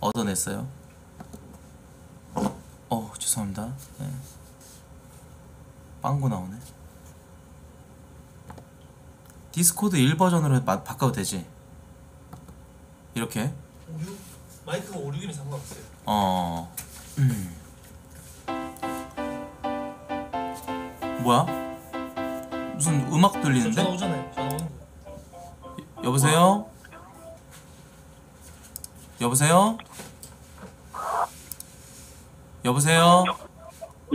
얻어냈어요. 어 죄송합니다. 네. 빵구 나오네. 디스코드 1 버전으로 바, 바꿔도 되지? 이렇게? 56 마이크가 5, 6이면 상관없어요. 어. 음. 뭐야? 무슨 음악 전화 들리는데? 오잖아요. 전화 오는 거. 여보세요? 여보세요? 여보세요?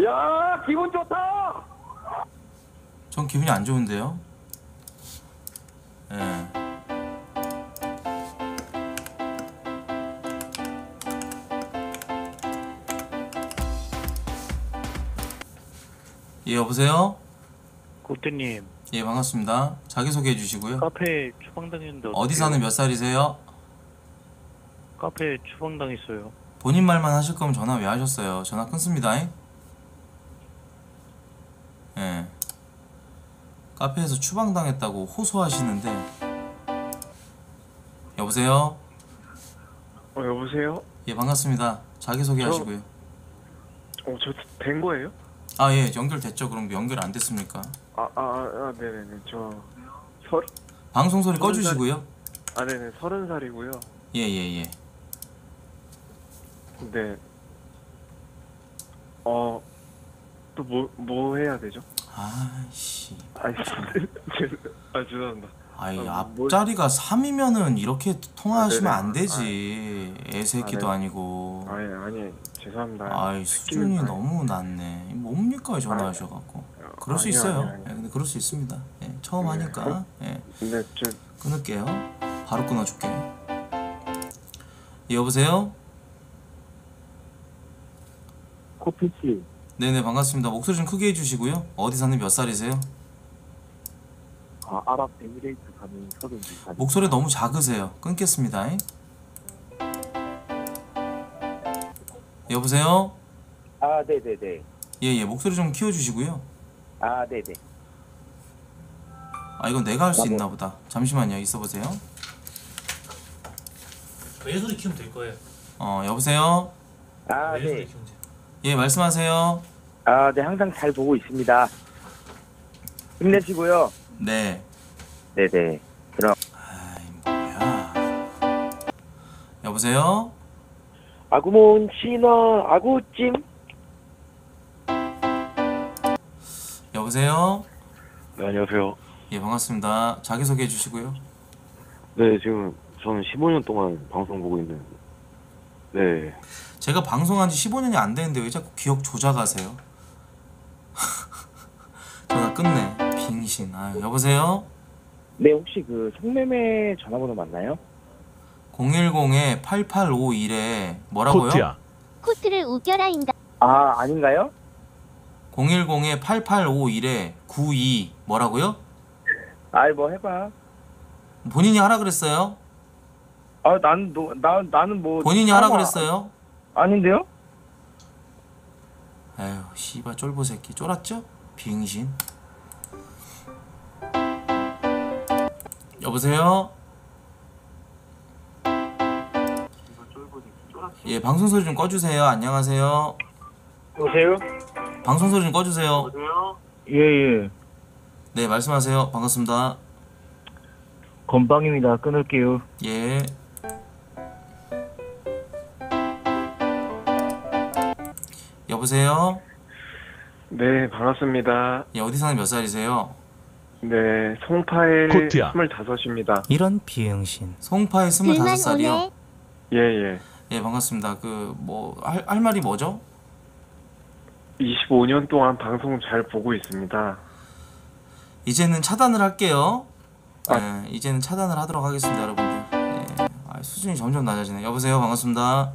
야 기분 좋다. 전 기분이 안 좋은데요? 예. 예, 여보세요? 고트님 예, 반갑습니다. 자기 소개해 주시고요. 카페 추방당 했는데 어디 사는 몇 살이세요? 카페 추방당 했어요 본인 말만 하실 거면 전화 왜 하셨어요? 전화 끊습니다. 예. 카페에서 추방당했다고 호소하시는데 여보세요? 어 여보세요. 예 반갑습니다. 자기소개 저- 하시고요. 어저 된 거예요? 아 예 연결됐죠. 그럼 연결 안 됐습니까? 아아 아, 아, 네네네 저설아 방송 소리 꺼주시고요. 네네 서른 살이고요. 예예 예. 네. 어 또 뭐 뭐 해야 되죠? 아씨. 아니 제- 아 죄송합니다. 아이 아, 뭘- 앞자리가 3이면은 이렇게 통화하시면 아, 네네. 안 되지. 애새끼도 아, 아, 니고 아니 아니 죄송합니다. 아이 수준이 아니. 너무 낮네. 뭡니까 전화하셔갖고. 그럴 수 아니요, 있어요. 아니요, 아니요. 예, 근데 그럴 수 있습니다. 예, 처음 네. 하니까 예, 근데 저 끊을게요. 바로 끊어줄게. 예, 여보세요? 코피 씨. 네네 반갑습니다. 목소리 좀 크게 해주시고요. 어디 사는 몇 살이세요? 아 아랍에미레이트 가는 서른 두 살. 목소리 너무 작으세요. 끊겠습니다. 여보세요? 아, 네네네. 예예 목소리 좀 키워주시고요. 아, 네네. 아 이건 내가 할 수 있나 보다. 잠시만요. 있어보세요. 외소리 키우면 될 거예요. 어 여보세요? 아, 외소리 네. 키우면 돼요. 예 말씀하세요. 아, 네, 항상 잘 보고 있습니다. 힘내시고요. 네. 네네. 아이 뭐야? 여보세요? 아구몬 신어 아구찜. 여보세요? 네, 안녕하세요. 예 반갑습니다. 자기 소개해 주시고요. 네, 지금 저는 15년 동안 방송 보고 있는 네. 제가 방송한 지 15년이 안 되는데 왜 자꾸 기억 조작하세요? 전화 끝내. 빙신. 아 여보세요? 네, 혹시 그 성매매 전화번호 맞나요? 010에 8851에 뭐라고요? 코트야 코트를 우겨라인가 아, 아닌가요? 010에 8851에 92 뭐라고요? 아이, 뭐 해봐. 본인이 하라 그랬어요? 아, 난, 너, 나, 나는 뭐. 본인이 하라 아마- 그랬어요? 아닌데요? 에휴 씨발 쫄보 새끼 쫄았죠? 빙신 여보세요? 예 방송 소리 좀 꺼주세요 안녕하세요 여보세요? 방송 소리 좀 꺼주세요 예, 예. 네 말씀하세요 반갑습니다 건방입니다. 끊을게요. 예 여보세요? 네 반갑습니다. 예 어디 사는 몇 살이세요? 네 송파일 코트야. 스물다섯입니다. 이런 비응신. 송파의 불만 25살이요? 오네 예예. 예 반갑습니다 그 뭐 할 할 말이 뭐죠? 25년 동안 방송 잘 보고 있습니다. 이제는 차단을 할게요. 아. 네, 이제는 차단을 하도록 하겠습니다, 여러분들. 네, 아, 수준이 점점 낮아지네. 여보세요, 반갑습니다.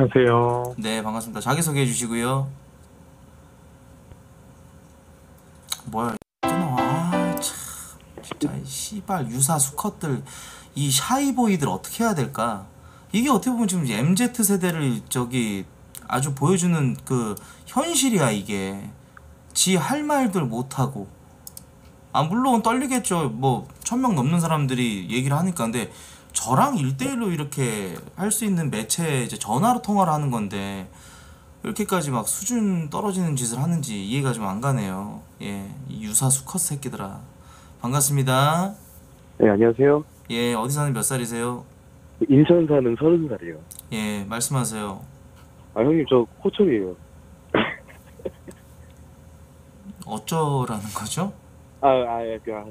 안녕하세요. 네, 반갑습니다. 자기 소개해 주시고요. 뭐야. 아, 참, 진짜 이 씨발 유사 수컷들, 이 샤이보이들 어떻게 해야 될까? 이게 어떻게 보면 지금 MZ 세대를 저기 아주 보여주는 그 현실이야 이게. 지 할 말들 못 하고. 아 물론 떨리겠죠. 뭐 천 명 넘는 사람들이 얘기를 하니까 근데 저랑 일대일로 이렇게 할 수 있는 매체 이제 전화로 통화를 하는 건데 이렇게까지 막 수준 떨어지는 짓을 하는지 이해가 좀 안 가네요. 예, 이 유사 수 컷 새끼들아. 반갑습니다. 네, 안녕하세요. 예, 어디 사는 몇 살이세요? 인천 사는 서른 살이에요. 예, 말씀하세요. 아, 형님, 저 호철이에요. 어쩌라는 거죠? 아, 아, 그, 아,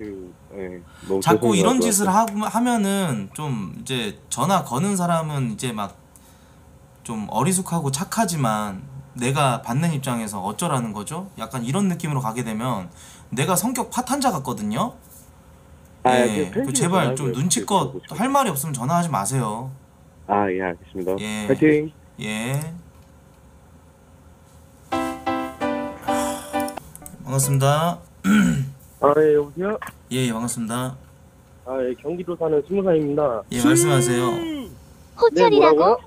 그, 예. 너무 자꾸. 이런 짓을 하, 하면은 좀 이제 전화 거는 사람은 이제 막 좀 어리숙하고 착하지만 내가 받는 입장에서 어쩌라는 거죠? 약간 이런 느낌으로 가게 되면 내가 성격 파탄자 같거든요. 아, 예, 그그 제발 좀. 눈치껏 그, 할 말이 없으면 전화하지 마세요. 아, 예, 알겠습니다. 예. 파이팅! 예. 반갑습니다. 아, 예, 여보세요? 예, 예, 반갑습니다. 아, 예, 경기도 사는 스무 살입니다. 예, 말씀하세요. 호철이라고? 뭐라고요?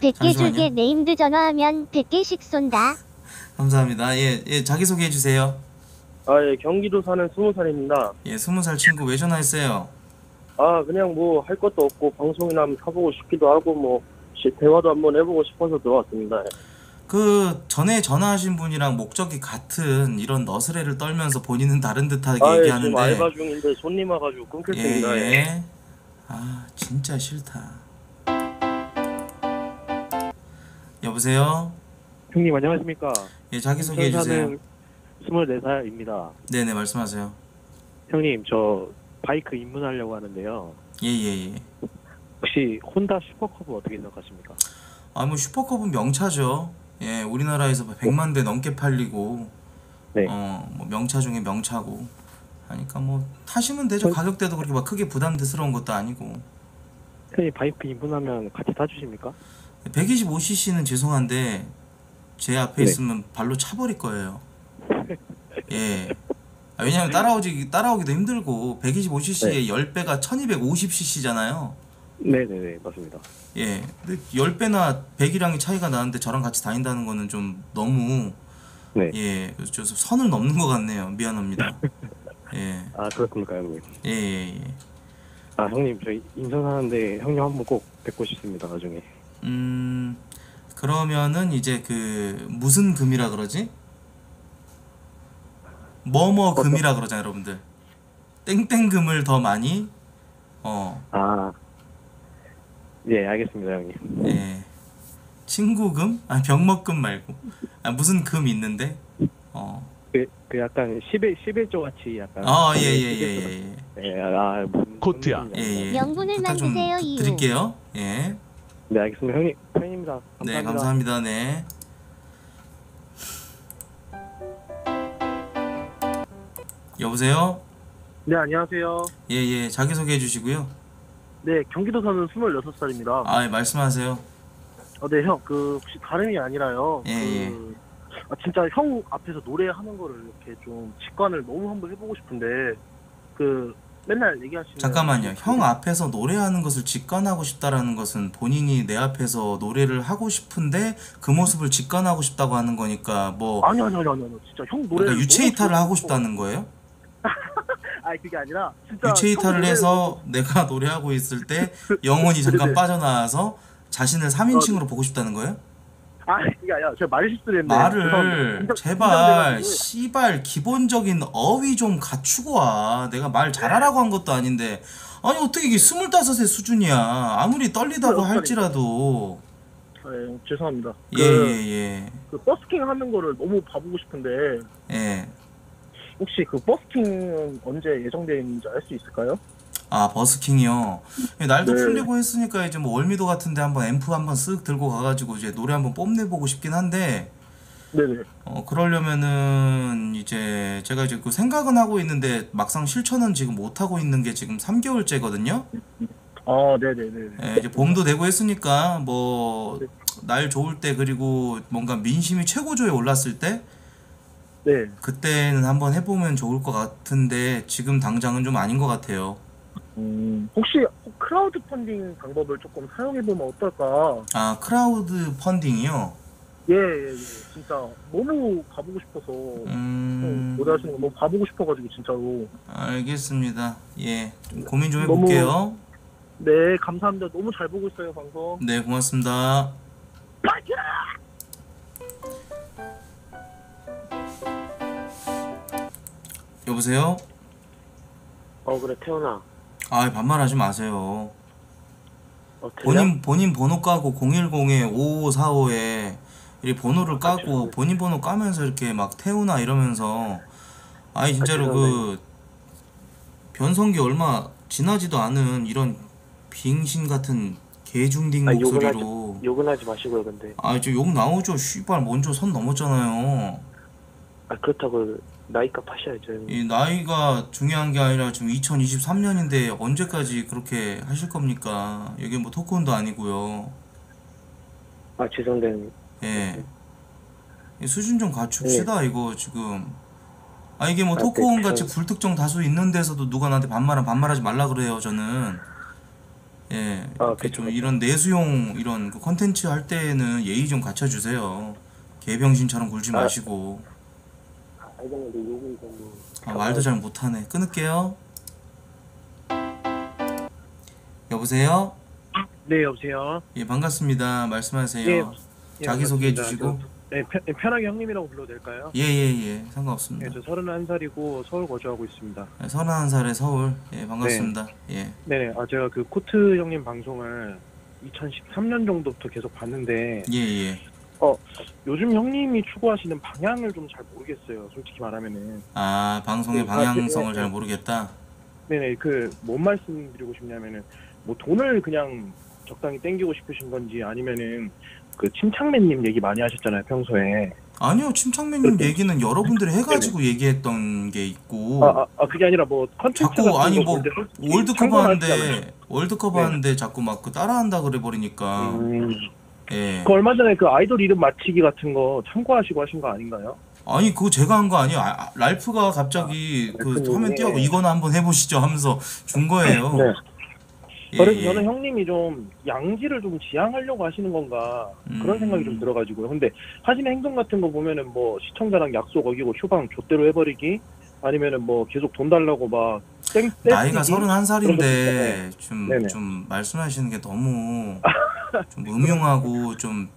100개 잠시만요. 줄게 네임드 전화하면 100개씩 쏜다. 감사합니다. 예, 예, 자기 소개 해 주세요. 아, 예, 경기도 사는 스무 살입니다. 예, 스무 살 친구 왜 전화했어요? 아, 그냥 뭐 할 것도 없고 방송이나 한번 타보고 싶기도 하고 뭐 시- 대화도 한번 해보고 싶어서 들어왔습니다. 그 전에 전화하신 분이랑 목적이 같은 이런 너스레를 떨면서 본인은 다른 듯하게 아, 예, 지금 얘기하는데 알바 중인데 손님 와가지고 예, 끊겼습니다. 예. 예. 아, 진짜 싫다. 여보세요? 형님 안녕하십니까? 예, 자기 소개해 주세요. 24살입니다. 네, 네, 말씀하세요. 형님 저 바이크 입문하려고 하는데요. 예, 예, 예. 혹시 혼다 슈퍼커브 어떻게 생각하십니까? 아, 뭐 슈퍼컵은 명차죠. 예, 우리나라에서 100만 대 넘게 팔리고 네. 어, 뭐 명차 중에 명차고 하니까 뭐 타시면 되죠. 가격대도 그렇게 막 크게 부담스러운 것도 아니고. 형님 바이크 입문하면 같이 타주십니까? 125cc는 죄송한데 제 앞에 네. 있으면 발로 차버릴 거예요. 예. 아, 왜냐면 따라오지 따라오기도 힘들고 125cc의 10배가 1250cc잖아요. 네네네 맞습니다. 예. 근데 10배나 100이랑이 차이가 나는데 저랑 같이 다닌다는 거는 좀 너무 네. 예. 그래서 좀 선을 넘는 것 같네요. 미안합니다. 예. 아 그렇습니까 형님? 예, 예, 예. 아 형님 저 인천 사는데 형님 한번 꼭 뵙고 싶습니다 나중에. 음. 그러면은 이제 그 무슨 금이라 그러지? 뭐뭐 금이라 그러잖아요, 여러분들. 땡땡금을 더 많이 어, 아. 예 알겠습니다 형님. 예. 친구금? 아, 병먹금 말고. 아, 무슨 금 있는데? 어. 그, 그 약간 11, 11조 같이 약간. 아, 예, 예, 예, 예. 예. 예, 아, 무슨- 코트야. 무슨 예. 예. 명분을 부탁 좀 만드세요, 드- 이유. 드릴게요. 예. 네, 알겠습니다. 형님, 팬입니다. 감사합니다. 네, 감사합니다. 네. 여보세요? 네, 안녕하세요. 예, 예. 자기 소개해 주시고요. 네, 경기도 사는 26살입니다. 아, 예, 말씀하세요. 어, 네, 형, 그, 혹시 다름이 아니라요. 예, 그, 아, 진짜 형 앞에서 노래하는 거를 이렇게 좀 직관을 너무 한번 해보고 싶은데, 그, 맨날 얘기하시는. 잠깐만요. 형 앞에서 노래하는 것을 직관하고 싶다라는 것은 본인이 내 앞에서 노래를 하고 싶은데 그 모습을 직관하고 싶다고 하는 거니까 뭐 아니, 아니, 아니, 아니, 아니. 진짜 형 노래. 그러니까 유체 이탈을 하고 싶다는 거예요? 아니, 그게 아니라, 진짜. 유체 형 이탈을 해서 내가 노래하고 있을 때 영혼이 잠깐 네네. 빠져나와서 자신을 3인칭으로 보고 싶다는 거예요? 아, 그게 아니라, 제가 말 실수를 했네. 말을 죄송합니다. 긴장- 제발 긴장돼가지고. 씨발 기본적인 어휘 좀 갖추고 와 내가 말 잘하라고 한 것도 아닌데 아니 어떻게 이게 스물다섯의 수준이야 아무리 떨리다고 몇 할지라도 네, 죄송합니다. 그, 예예예 그 버스킹 하는 거를 너무 봐보고 싶은데, 예. 혹시 그 버스킹은 언제 예정되어 있는지 알 수 있을까요? 아 버스킹이요 예, 날도 네. 풀리고 했으니까 이제 뭐 월미도 같은데 한번 앰프 한번 쓱 들고 가가지고 이제 노래 한번 뽐내보고 싶긴 한데 네네. 어 그러려면은 이제 제가 이제 그 생각은 하고 있는데 막상 실천은 지금 못 하고 있는 게 지금 3개월째거든요 아, 네네네. 예, 이제 봄도 되고 했으니까 뭐 날 좋을 때 그리고 뭔가 민심이 최고조에 올랐을 때 네. 그때는 한번 해보면 좋을 것 같은데 지금 당장은 좀 아닌 것 같아요. 음, 혹시 크라우드 펀딩 방법을 조금 사용해보면 어떨까? 아 크라우드 펀딩이요. 예, 예, 예. 진짜 너무 가보고 싶어서. 음 노래하시는 거 너무 가보고 싶어가지고, 진짜로. 알겠습니다. 예, 좀 고민 좀 너무- 해볼게요. 네, 감사합니다. 너무 잘 보고 있어요, 방송. 네, 고맙습니다. 여보세요? 어 그래 태훈아 아, 반말하지 마세요. 어 들려? 본인 본인 번호 까고 010에 5545에 이 번호를 까고 죄송해요. 본인 번호 까면서 이렇게 막 태우나 이러면서 아니 진짜로 아, 그 변성기 얼마 지나지도 않은 이런 빙신 같은 개중딩 아, 욕은 목소리로 욕은 하지 마시고요 근데 아저욕 나오죠 씨발 먼저 선 넘었잖아요 아 그렇다고 나이값 하셔야죠. 이 나이가 중요한 게 아니라 지금 2023년인데 언제까지 그렇게 하실 겁니까 여기 뭐 토크온도 아니고요 아 죄송합니다. 예. 이 수준 좀 갖춥시다 이거 지금. 아 이게 뭐 토크온 같이 불특정 다수 있는 데서도 누가 나한테 반말은 반말하지 말라 그래요 저는. 예. 아, 이렇게 좀 그쵸. 이런 내수용 이런 그 컨텐츠 할 때는 예의 좀 갖춰 주세요. 개병신처럼 굴지 아. 마시고. 아 알겠는데 욕은 좀 아, 말도 잘 못하네. 끊을게요. 여보세요? 네, 여보세요. 예 반갑습니다. 말씀하세요. 예, 예, 자기 소개해 반갑습니다. 주시고. 저, 네, 편, 편하게 형님이라고 불러도 될까요? 예 예예 상관없습니다. 네, 저 31살이고 서울 거주하고 있습니다. 31살의 서울. 예, 반갑습니다. 예. 네, 아 제가 그 코트 형님 방송을 2013년 정도부터 계속 봤는데 예, 예. 요즘 형님이 추구하시는 방향을 좀 잘 모르겠어요. 솔직히 말하면은. 아, 방송의 네, 아, 방향성을 네, 잘 네. 모르겠다. 네네, 그 뭔 말씀드리고 싶냐면은 뭐 돈을 그냥 적당히 땡기고 싶으신 건지 아니면은 그 침착맨님 얘기 많이 하셨잖아요 평소에. 아니요, 침착맨님 얘기는 여러분들이 해가지고 얘기했던 게 있고. 아, 아, 아 그게 아니라 뭐 컨텐츠 자꾸 아니 거뭐 월드컵. 하는데 월드컵 네. 하는데 자꾸 막 그 따라한다 그래 버리니까. 음, 예. 그 얼마 전에 그 아이돌 이름 맞히기 같은 거 참고하시고 하신 거 아닌가요? 아니 그거 제가 한 거 아니에요. 아, 아, 랄프가 갑자기 그 랄프님이. 화면 띄우고 이거나 한번 해보시죠 하면서 준 거예요. 네. 예, 그래서 예. 저는 형님이 좀 양지를 좀 지향하려고 하시는 건가 그런 음. 생각이 좀 들어가지고요. 근데 하시는 행동 같은 거 보면은 뭐 시청자랑 약속 어기고 휴방 좆대로 해버리기 아니면은 뭐 계속 돈 달라고 막 땡, 나이가 떼쓰기? 31살인데 좀. 좀 말씀하시는 게 너무 좀 음흉하고 좀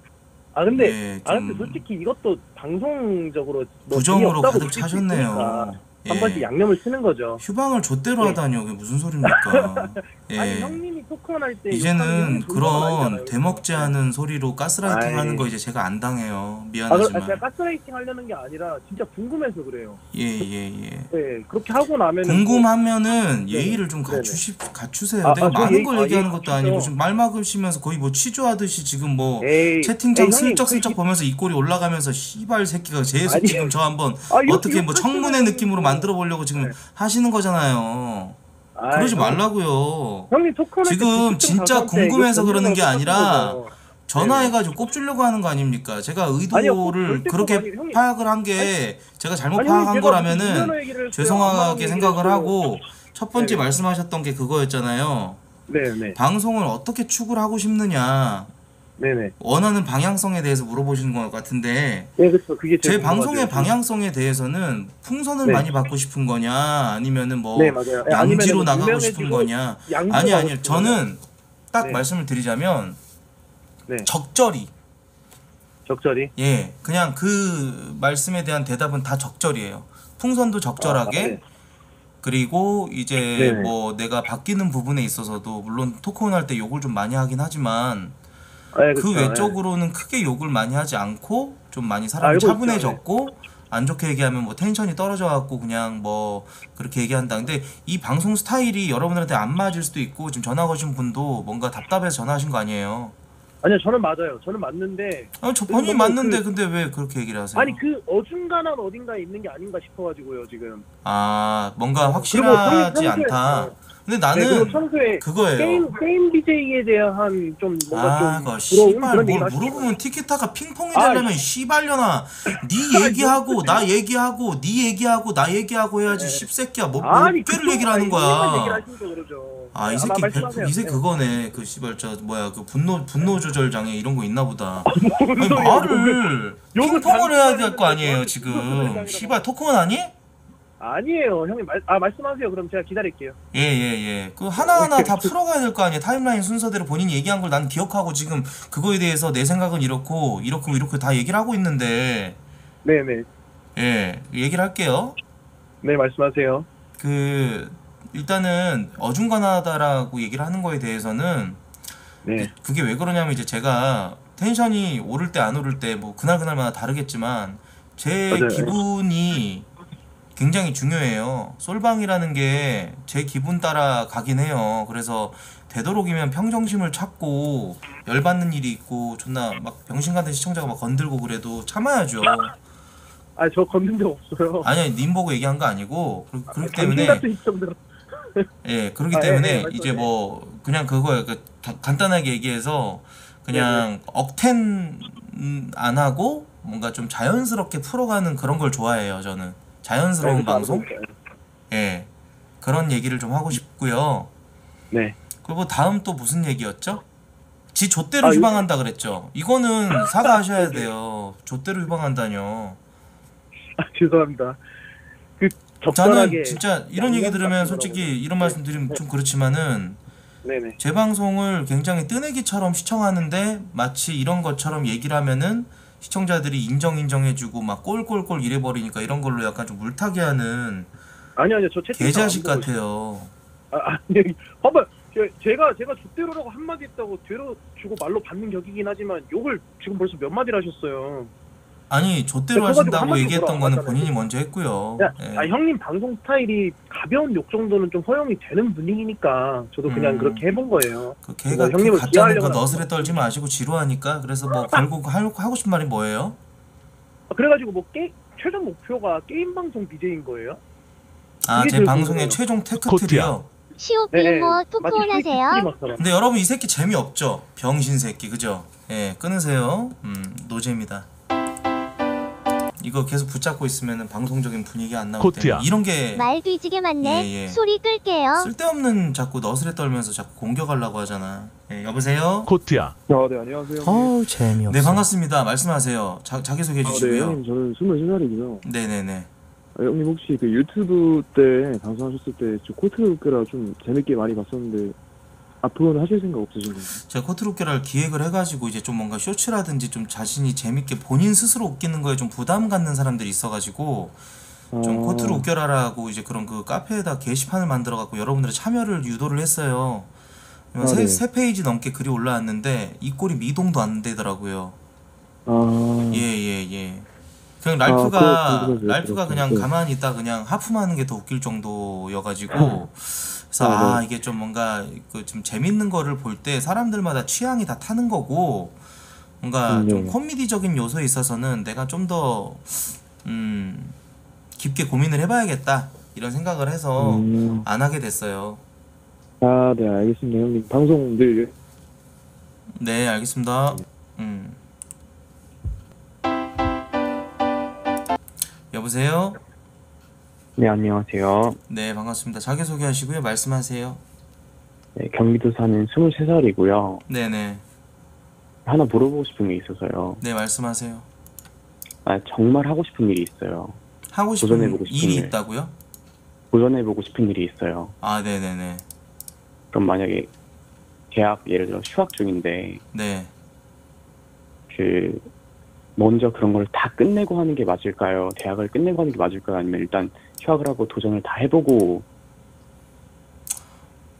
아 근데 예, 아 근데 좀 솔직히 이것도 방송적으로 뭐 부정으로 가득 차셨네요. 한 예. 번씩 양념을 쓰는 거죠. 휴방을 좆대로 예. 하다니요. 그게 무슨 소리입니까? 아니 예. 형님이 토크만 할때 이제는 그런 대먹지 않은 소리로 가스라이팅 아이. 하는 거 이제 제가 안 당해요. 아, 그, 미안하지만. 제가 가스라이팅 하려는 게 아니라 진짜 궁금해서 그래요. 예, 예, 예. 네, 그렇게 하고 나면은 궁금하면은 네. 예의를 좀. 갖추시, 갖추세요. 아, 내가 아, 저 많은 예의- 걸 아, 얘기하는 예의 것도 아니고 갖추죠. 지금 말 막으시면서 거의 뭐 취조하듯이 지금 뭐 에이, 채팅창 에이, 형님, 슬쩍슬쩍 그 이- 보면서 입꼬리 올라가면서 씨발 새끼가 계속 아니. 지금 저 한번 아, 어떻게 뭐 그렇게 청문회 느낌으로. 만들어 보려고 지금 네. 하시는 거잖아요. 아, 그러지 형- 말라고요. 형님 토크할 때 지금 진짜 가수한테 궁금해서 그러는 게 아니라 똑같은 거죠. 전화해가지고 꼽주려고 하는 거 아닙니까? 제가 의도를 절대 그렇게. 형님. 파악을 한 게 제가 잘못 아니, 파악한 거라면은? 죄송하게 생각을. 하고 첫 번째 네네. 말씀하셨던 게 그거였잖아요. 네네 방송을 어떻게 축을 하고 싶느냐 네네 원하는 방향성에 대해서 물어보시는 것 같은데 네 그렇죠 그게 제 방송의. 방향성에 대해서는 풍선을 네. 많이 받고 싶은 거냐 아니면은 뭐 네 맞아요 예, 아니면은 양지로 뭐 나가고 유명해지고 싶은 거냐 양지로 아니 가고 아니요 싶은 저는 딱 네. 말씀을 드리자면 네. 적절히 적절히 예 그냥 그 말씀에 대한 대답은 다 적절이에요 풍선도 적절하게 아, 네. 그리고 이제 네네. 뭐 내가 바뀌는 부분에 있어서도 물론 토크온 할 때 욕을 좀 많이 하긴 하지만 네, 그 그렇죠. 외적으로는 크게 욕을 많이 하지 않고 좀 많이 사람이 알고 차분해졌고 안 좋게 얘기하면 뭐 텐션이 떨어져 갖고 그냥 뭐 그렇게 얘기한다. 근데 이 방송 스타일이 여러분들한테 안 맞을 수도 있고 지금 전화 거신 분도 뭔가 답답해서 전화하신 거 아니에요. 아니요 저는 맞아요 저는 맞는데 아니 저 본인이 너무 맞는데 그- 근데 왜 그렇게 얘기를 하세요? 아니 그 어중간한 어딘가에 있는 게 아닌가 싶어가지고요 지금 아 뭔가 그리고 확실하지 평소에- 않다. 어, 근데 네, 그리고 나는 평소에 그거예요. 게임 게임 BJ에 대한 좀 뭔가 아, 좀 그거 씨발 뭘. 물어보면 티키타카 핑퐁이 아, 되려면 씨발려나 네 얘기하고 나 얘기하고 네 얘기하고 나 얘기하고 해야지 네. 씹새끼야 뭐 아니 몇 개를 그쪽- 얘기를 하는 아니, 형님만 얘기를 거야. 아이 네, 새끼 말씀하세요. 100% 이새 네. 그거네 그 씨발 저 뭐야 그 분노 분노 조절 장애 이런 거 있나 보다 아니 말을 핑퐁을 해야 될 거 아니에요. 지금 씨발 토크만 하니? 아니에요, 형님 말, 아 말씀하세요. 그럼 제가 기다릴게요. 예, 예, 예. 그 하나하나 다 풀어가야 될 거 아니에요. 타임라인 순서대로 본인이 얘기한 걸 난 기억하고 지금 그거에 대해서 내 생각은 이렇고, 이렇고, 이렇게 다 얘기를 하고 있는데, 네네, 예, 얘기를 할게요. 네 말씀하세요. 그, 일단은 어중간하다라고 얘기를 하는 거에 대해서는, 네, 그게 왜 그러냐면 이제 제가 텐션이 오를 때 안 오를 때 뭐 그날 그날마다 다르겠지만 제 맞아요. 기분이 굉장히 중요해요. 솔방이라는 게 제 기분 따라 가긴 해요. 그래서 되도록이면 평정심을 찾고 열받는 일이 있고 존나 막 병신 같은 시청자가 막 건들고 그래도 참아야죠. 아저 건든 적 없어요. 아니 아니 님 보고 얘기한 거 아니고 그, 그렇기 당신 때문에. 예, 그렇기 아, 예, 때문에 예, 말씀하세요. 이제 뭐 그냥 그거예요. 그 다- 간단하게 얘기해서 그냥 네, 억텐 음, 안 하고 뭔가 좀 자연스럽게 풀어가는 그런 걸 좋아해요. 저는 자연스러운 네, 방송. 있어요. 예, 그런 얘기를 좀 하고 싶고요. 네. 그리고 다음 또 무슨 얘기였죠? 지 좆대로 아, 휴방한다 그랬죠. 이거는 사과하셔야 돼요. 좆대로 휴방한다뇨. 아 죄송합니다. 그 저는. 진짜 이런 얘기 들으면 솔직히. 이런 말씀 드리면 좀 그렇지만은 네네. 제 방송을 굉장히 뜨내기처럼 시청하는데 마치 이런 것처럼 얘기를 하면은 시청자들이 인정 인정해주고 막 꼴꼴꼴 이래버리니까 이런 걸로 약간 좀 물타기 하는 아니 아니요 저 채팅 개자식. 같아요. 아, 아니 봐봐 제, 제가 제가 족대로라고 한 마디 했다고 되로 주고 말로 받는 격이긴 하지만 욕을 지금 벌써 몇 마디를 하셨어요. 아니 좆대로 그거 가지고 하신다고 얘기했던 거는. 본인이 먼저 했고요. 야, 예. 아 형님 방송 스타일이 가벼운 욕 정도는 좀 허용이 되는 분위기니까 저도 그냥 음. 그렇게 해본 거예요. 그 걔가 형님을 가짜는 거 너스레 떨지 마시고 지루하니까 그래서 뭐 결국 하고 하고 싶은 말이 뭐예요? 아, 그래가지고 뭐 게, 최종 목표가 게임 방송 BJ인 거예요? 아 그게 제 제일 방송의. 최종 테크트리요. 시오피 네, 뭐 마치. 스트리머처럼. 근데 여러분 이 새끼 재미없죠? 병신 새끼 그죠? 예 끊으세요. 음 노잼이다. 이거 계속 붙잡고 있으면 방송적인 분위기 안 코트야. 때문에 이런 게 말 뒤지게 많네. 예, 예. 소리 끌게요. 쓸데없는 자꾸 너스레 떨면서 자꾸 공격하려고 하잖아. 예, 여보세요? 코트야. 아, 네, 안녕하세요. 어우 재미없어. 네 반갑습니다. 말씀하세요. 자, 자기소개해 아, 네, 주시고요. 형님, 저는 23살이고요. 네네네. 아, 형님, 혹시 그 유튜브 때 방송하셨을 때 저 코트를 웃겨라 좀 재밌게 많이 봤었는데, 앞으로는 하실 생각 없으신 가요? 제가 코트를 웃겨라를 기획을 해가지고 이제 좀 뭔가 shorts라든지 좀 자신이 재밌게 본인 스스로 웃기는 거에 좀 부담 갖는 사람들이 있어가지고 좀 아, 코트로 웃겨라라고 이제 그런 그 카페에다 게시판을 만들어 갖고 여러분들의 참여를 유도를 했어요. 아, 세, 네. 세 페이지 넘게 글이 올라왔는데 이 꼴이 미동도 안 되더라고요. 아, 예, 예, 예. 그냥 아, 랄프가 그렇- 그렇죠, 랄프가 그렇죠. 그냥 네. 가만히 있다 그냥 하품하는 게 더 웃길 정도여가지고 그래서 아, 아 네. 이게 좀 뭔가 그 좀 재밌는 거를 볼 때 사람들마다 취향이 다 타는 거고 뭔가 음, 좀 네. 코미디적인 요소에 있어서는 내가 좀 더 음, 깊게 고민을 해봐야겠다 이런 생각을 해서 음, 안 하게 됐어요. 아, 네, 알겠습니다, 형님. 방송 늘 네 알겠습니다. 음. 여보세요? 네, 안녕하세요. 네, 반갑습니다. 자기소개 하시고요. 말씀하세요. 네, 경기도 사는 23살이고요. 네네. 하나 물어보고 싶은 게 있어서요. 네, 말씀하세요. 아, 정말 하고 싶은 일이 있어요. 하고 싶은 도전해보고 싶은 일이 일. 있다고요? 도전해보고 싶은 일이 있어요. 아, 네네네. 그럼 만약에 대학 예를 들어 휴학 중인데 네. 그 먼저 그런 걸 다 끝내고 하는 게 맞을까요? 대학을 끝내고 하는 게 맞을까요? 아니면 일단 휴학을 하고 도전을 다 해보고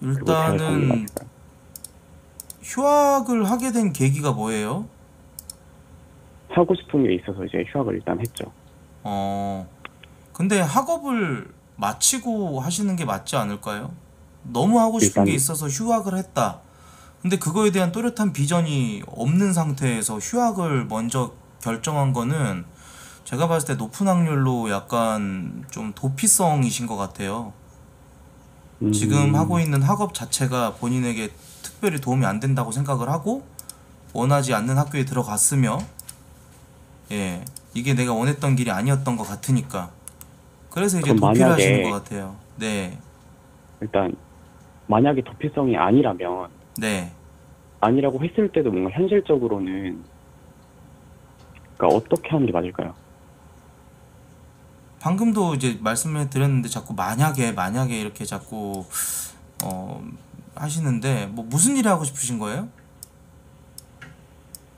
일단은? 휴학을 하게 된 계기가 뭐예요? 하고 싶은 게 있어서 이제 휴학을 일단 했죠. 어. 근데 학업을 마치고 하시는 게 맞지 않을까요? 너무 하고 싶은 일단- 게 있어서 휴학을 했다. 근데 그거에 대한 또렷한 비전이 없는 상태에서 휴학을 먼저 결정한 거는 제가 봤을 때 높은 확률로 약간 좀 도피성이신 것 같아요. 음, 지금 하고 있는 학업 자체가 본인에게 특별히 도움이 안 된다고 생각을 하고 원하지 않는 학교에 들어갔으며 예 이게 내가 원했던 길이 아니었던 것 같으니까 그래서 이제 그럼 도피를 만약에- 하시는 것 같아요. 네, 일단 만약에 도피성이 아니라면 네. 아니라고 했을 때도 뭔가 현실적으로는 그러니까 어떻게 하는 게 맞을까요? 방금도 이제 말씀해 드렸는데 자꾸 만약에 만약에 이렇게 자꾸 어 하시는데 뭐 무슨 일 하고 싶으신 거예요?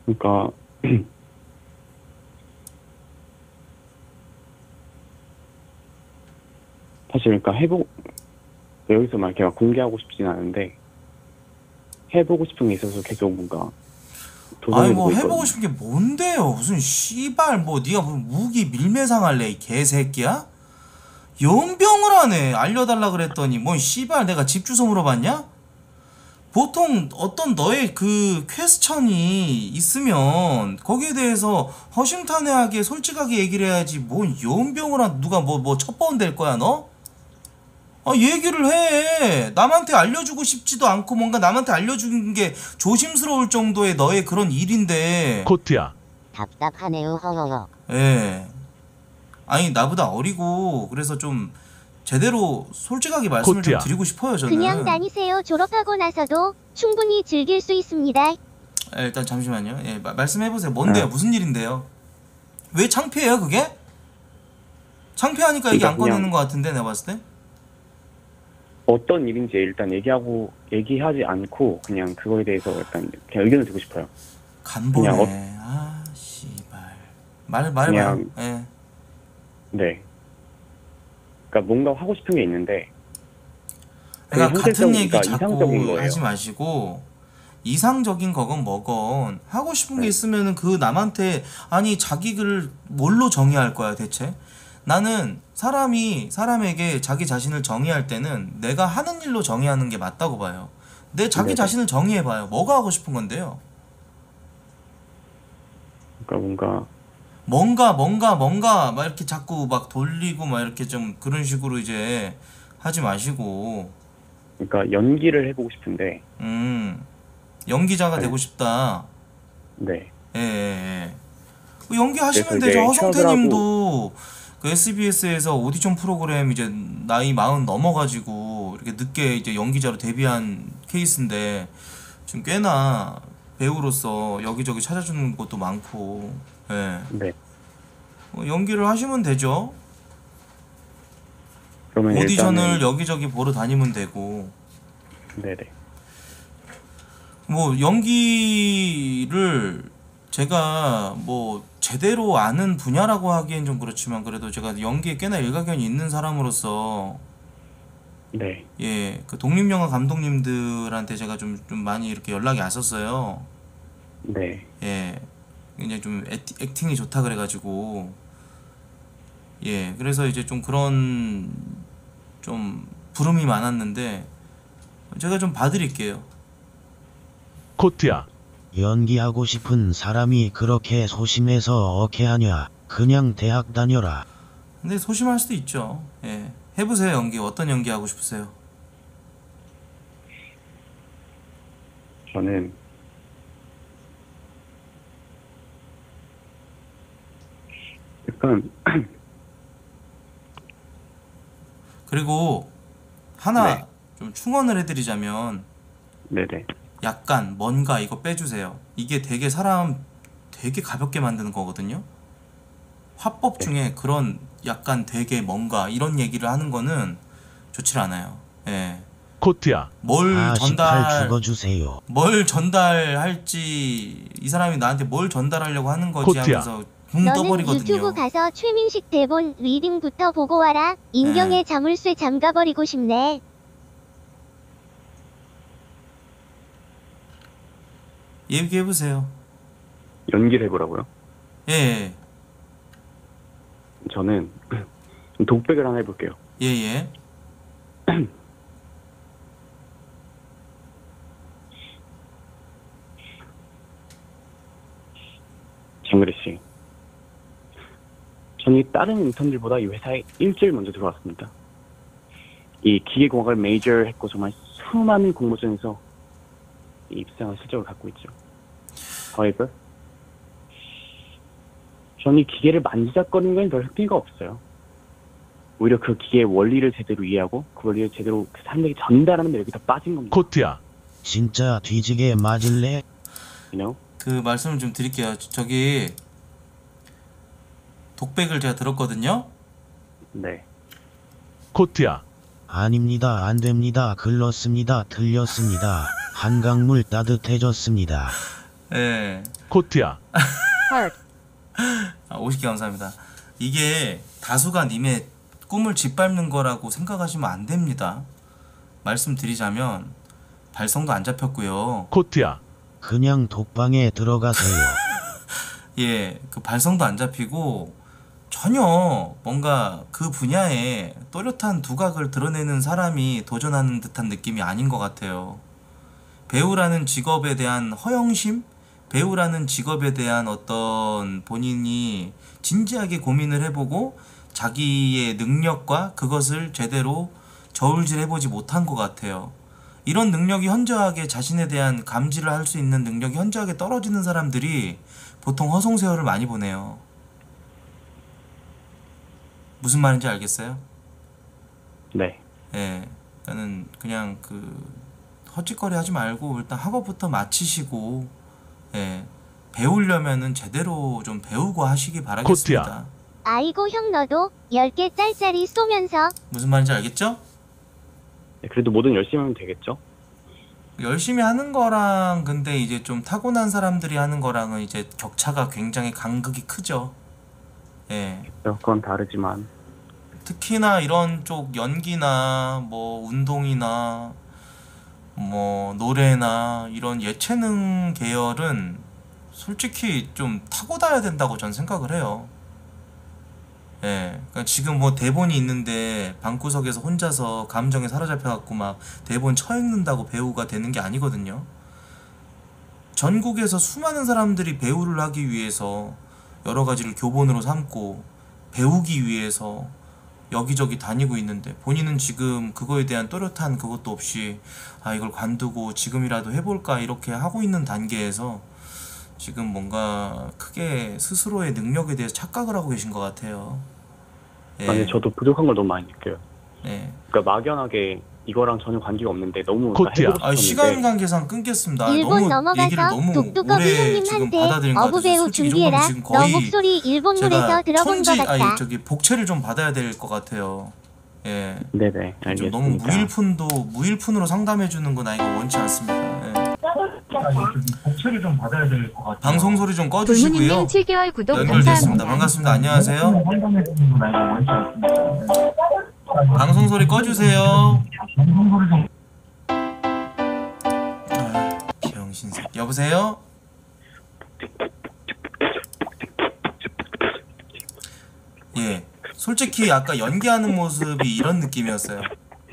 그러니까 사실 그러니까 해보 여기서 막 제가 공개하고 싶진 않은데 해보고 싶은 게 있어서 계속 뭔가 아니 뭐 해보고. 싶은 게 뭔데요? 무슨 씨발 뭐 네가 무슨 무기 밀매상 할래 이 개새끼야? 연병을 하네 알려달라 그랬더니 뭔 씨발 내가 집 주소 물어봤냐? 보통 어떤 너의 그 퀘스천이 있으면 거기에 대해서 허심탄회하게 솔직하게 얘기를 해야지 뭔 연병을 한 누가 뭐뭐 첩보원 될 거야 너? 아 얘기를 해 남한테 알려주고 싶지도 않고 뭔가 남한테 알려주는 게 조심스러울 정도의 너의 그런 일인데 코트야. 답답하네요. 허허허. 예 아니 나보다 어리고 그래서 좀 제대로 솔직하게 말씀을 좀 코트야. 드리고 싶어요 저는 그냥 다니세요. 졸업하고 나서도 충분히 즐길 수 있습니다. 예, 일단 잠시만요 예 마- 말씀해보세요 뭔데요 네. 무슨 일인데요 왜 창피해요 그게? 창피하니까 얘기 안 그러니까 그냥- 꺼내는 것 같은데 내가 봤을 때 어떤 일인지 일단 얘기하고 얘기하지 않고 그냥 그거에 대해서 약간 그냥 의견을 듣고 싶어요. 간보네 그냥 어- 아 씨발 말 말해봐요 그냥- 예 네. 그러니까 뭔가 하고 싶은 게 있는데 그러니까 그게 같은 얘기 그러니까 자꾸. 하지 마시고 이상적인 거건 뭐건 하고 싶은 게 네. 있으면은 그 남한테 아니 자기를 뭘로 정의할 거야 대체 나는 사람이 사람에게 자기 자신을 정의할 때는 내가 하는 일로 정의하는 게 맞다고 봐요 내 자기 네네. 자신을 정의해봐요 뭐가 하고 싶은 건데요 그러니까 뭔가 뭔가 뭔가 뭔가 막 이렇게 자꾸 막 돌리고 막 이렇게 좀 그런 식으로 이제 하지 마시고 그러니까 연기를 해보고 싶은데 음 연기자가 네. 되고 싶다 네. 예, 예, 예. 그 연기하시면 그래서 되죠. 이제 허성태님도 그 SBS에서 오디션 프로그램 이제 나이 마흔 넘어가지고 이렇게 늦게 이제 연기자로 데뷔한 케이스인데 지금 꽤나 배우로서 여기저기 찾아주는 곳도 많고, 예. 네. 어, 연기를 하시면 되죠. 그러면 오디션을 일단은 여기저기 보러 다니면 되고, 네네. 뭐 연기를 제가 뭐 제대로 아는 분야라고 하기엔 좀 그렇지만 그래도 제가 연기에 꽤나 일가견이 있는 사람으로서 네. 예, 그 독립영화 감독님들한테 제가 좀, 좀 많이 이렇게 연락이 왔었어요. 네. 예, 굉장히 좀 액- 액팅이 좋다 그래가지고 예, 그래서 이제 좀 그런 좀 부름이 많았는데 제가 좀 봐드릴게요. 코트야. 연기하고 싶은 사람이 그렇게 소심해서 어케 하냐? 그냥 대학 다녀라. 근데 소심할 수도 있죠. 예. 해보세요, 연기. 어떤 연기 하고 싶으세요? 저는 약간 그리고 하나 네. 좀 충원을 해드리자면 네네. 약간 뭔가 이거 빼주세요. 이게 되게 사람 되게 가볍게 만드는 거거든요. 화법 네. 중에 그런 약간 되게 뭔가 이런 얘기를 하는 거는 좋질 않아요. 예. 코트야. 뭘 아, 18 전달 죽어주세요. 뭘 전달할지 이 사람이 나한테 뭘 전달하려고 하는 거지 코트야. 하면서 붕 너는 떠버리거든요. 유튜브 가서 최민식 대본 리딩부터 보고 와라. 인경의 자물쇠 잠가버리고 싶네. 얘기해 보세요. 연기를 해보라고요. 예, 예, 저는 독백을 하나 해볼게요. 예, 예. 장그래 씨. 저는 다른 인턴들보다 이 회사에 일주일 먼저 들어왔습니다. 이 기계공학을 메이저 했고 정말 수많은 공모전에서 이 입상한 실적을 갖고 있죠. However, 저는 이 기계를 만지작거리는 건 별 흥미가 없어요. 오히려 그 기계의 원리를 제대로 이해하고 그 원리를 제대로 그 사람에게 전달하는 데 여기 더 빠진 겁니다. 코트야. 진짜 뒤지게 맞을래? You know? 그 말씀을 좀 드릴게요. 저- 저기 독백을 제가 들었거든요. 네. 코트야. 아닙니다. 안 됩니다. 글렀습니다. 틀렸습니다. 한강물 따뜻해졌습니다. 예. 코트야. 아, 50개 감사합니다. 이게 다수가 님의 꿈을 짓밟는 거라고 생각하시면 안 됩니다. 말씀드리자면 발성도 안 잡혔고요. 코트야. 그냥 독방에 들어가세요. 예, 그 발성도 안 잡히고 전혀 뭔가 그 분야에 또렷한 두각을 드러내는 사람이 도전하는 듯한 느낌이 아닌 것 같아요. 배우라는 직업에 대한 허영심? 배우라는 직업에 대한 어떤 본인이 진지하게 고민을 해보고 자기의 능력과 그것을 제대로 저울질 해보지 못한 것 같아요. 이런 능력이 현저하게 자신에 대한 감지를 할 수 있는 능력이 현저하게 떨어지는 사람들이 보통 허송세월을 많이 보내요. 무슨 말인지 알겠어요? 네. 예. 저는 그냥 그 헛짓거리 하지 말고 일단 학업부터 마치시고 예. 배우려면은 제대로 좀 배우고 하시기 바라겠습니다. 아이고 형 너도 10개 짤짤이 쏘면서 무슨 말인지 알겠죠? 네, 그래도 뭐든 열심히 하면 되겠죠? 열심히 하는 거랑 근데 이제 좀 타고난 사람들이 하는 거랑은 이제 격차가 굉장히 간극이 크죠. 예. 그건 다르지만. 특히나 이런 쪽 연기나 뭐 운동이나 뭐 노래나 이런 예체능 계열은 솔직히 좀 타고나야 된다고 전 생각을 해요. 예. 그러니까 지금 뭐 대본이 있는데 방구석에서 혼자서 감정에 사로잡혀 갖고 막 대본 쳐읽는다고 배우가 되는 게 아니거든요. 전국에서 수많은 사람들이 배우를 하기 위해서 여러 가지를 교본으로 삼고 배우기 위해서 여기저기 다니고 있는데 본인은 지금 그거에 대한 또렷한 그것도 없이 아 이걸 관두고 지금이라도 해볼까 이렇게 하고 있는 단계에서 지금 뭔가 크게 스스로의 능력에 대해서 착각을 하고 계신 것 같아요. 예. 아니, 저도 부족한 걸 너무 많이 느껴요. 예. 그러니까 막연하게 이거랑 전혀 관계가 없는데 너무 코트야. 해보고 아 싶었는데 시간 관계상 끊겠습니다. 일본 너무 얘기를 넘어가서 너무 독두꺼비 오래 지금 형님한테 받아들인 것 같아서 어부배우 솔직히 이 정도면 준비해라 지금 너 거의 목소리 일본 노래서 제가 들어본 것 천지 같다 아니 저기 복채를 좀 받아야 될 것 같아요. 예. 네네 좀 알겠습니다. 너무 무일푼도 무일푼으로 상담해 주는 건 아이가 원치 않습니다. 예. 복채를 좀 받아야 될 것 같아요. 방송 소리 좀 꺼주시고요. 돌무님님 7개월 구독 연결됐습니다. 감사합니다. 반갑습니다. 안녕하세요. 상담해 주는 건 아이가 원치 않습니다. 방송 소리 꺼주세요. 아, 병신새. 여보세요. 예. 솔직히 아까 연기하는 모습이 이런 느낌이었어요.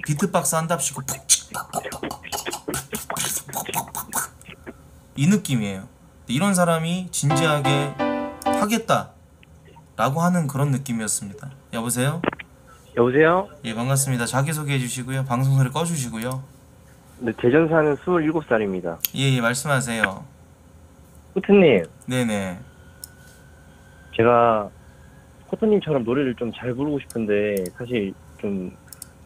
비트박스 한답시고 이 느낌이에요. 이런 사람이 진지하게 하겠다라고 하는 그런 느낌이었습니다. 여보세요? 여보세요? 예, 반갑습니다. 자기소개해 주시고요. 방송 소리 꺼 주시고요. 네, 대전 사는 27살입니다. 예, 예, 말씀하세요. 코트님, 네네. 제가 코트님처럼 노래를 좀 잘 부르고 싶은데 사실 좀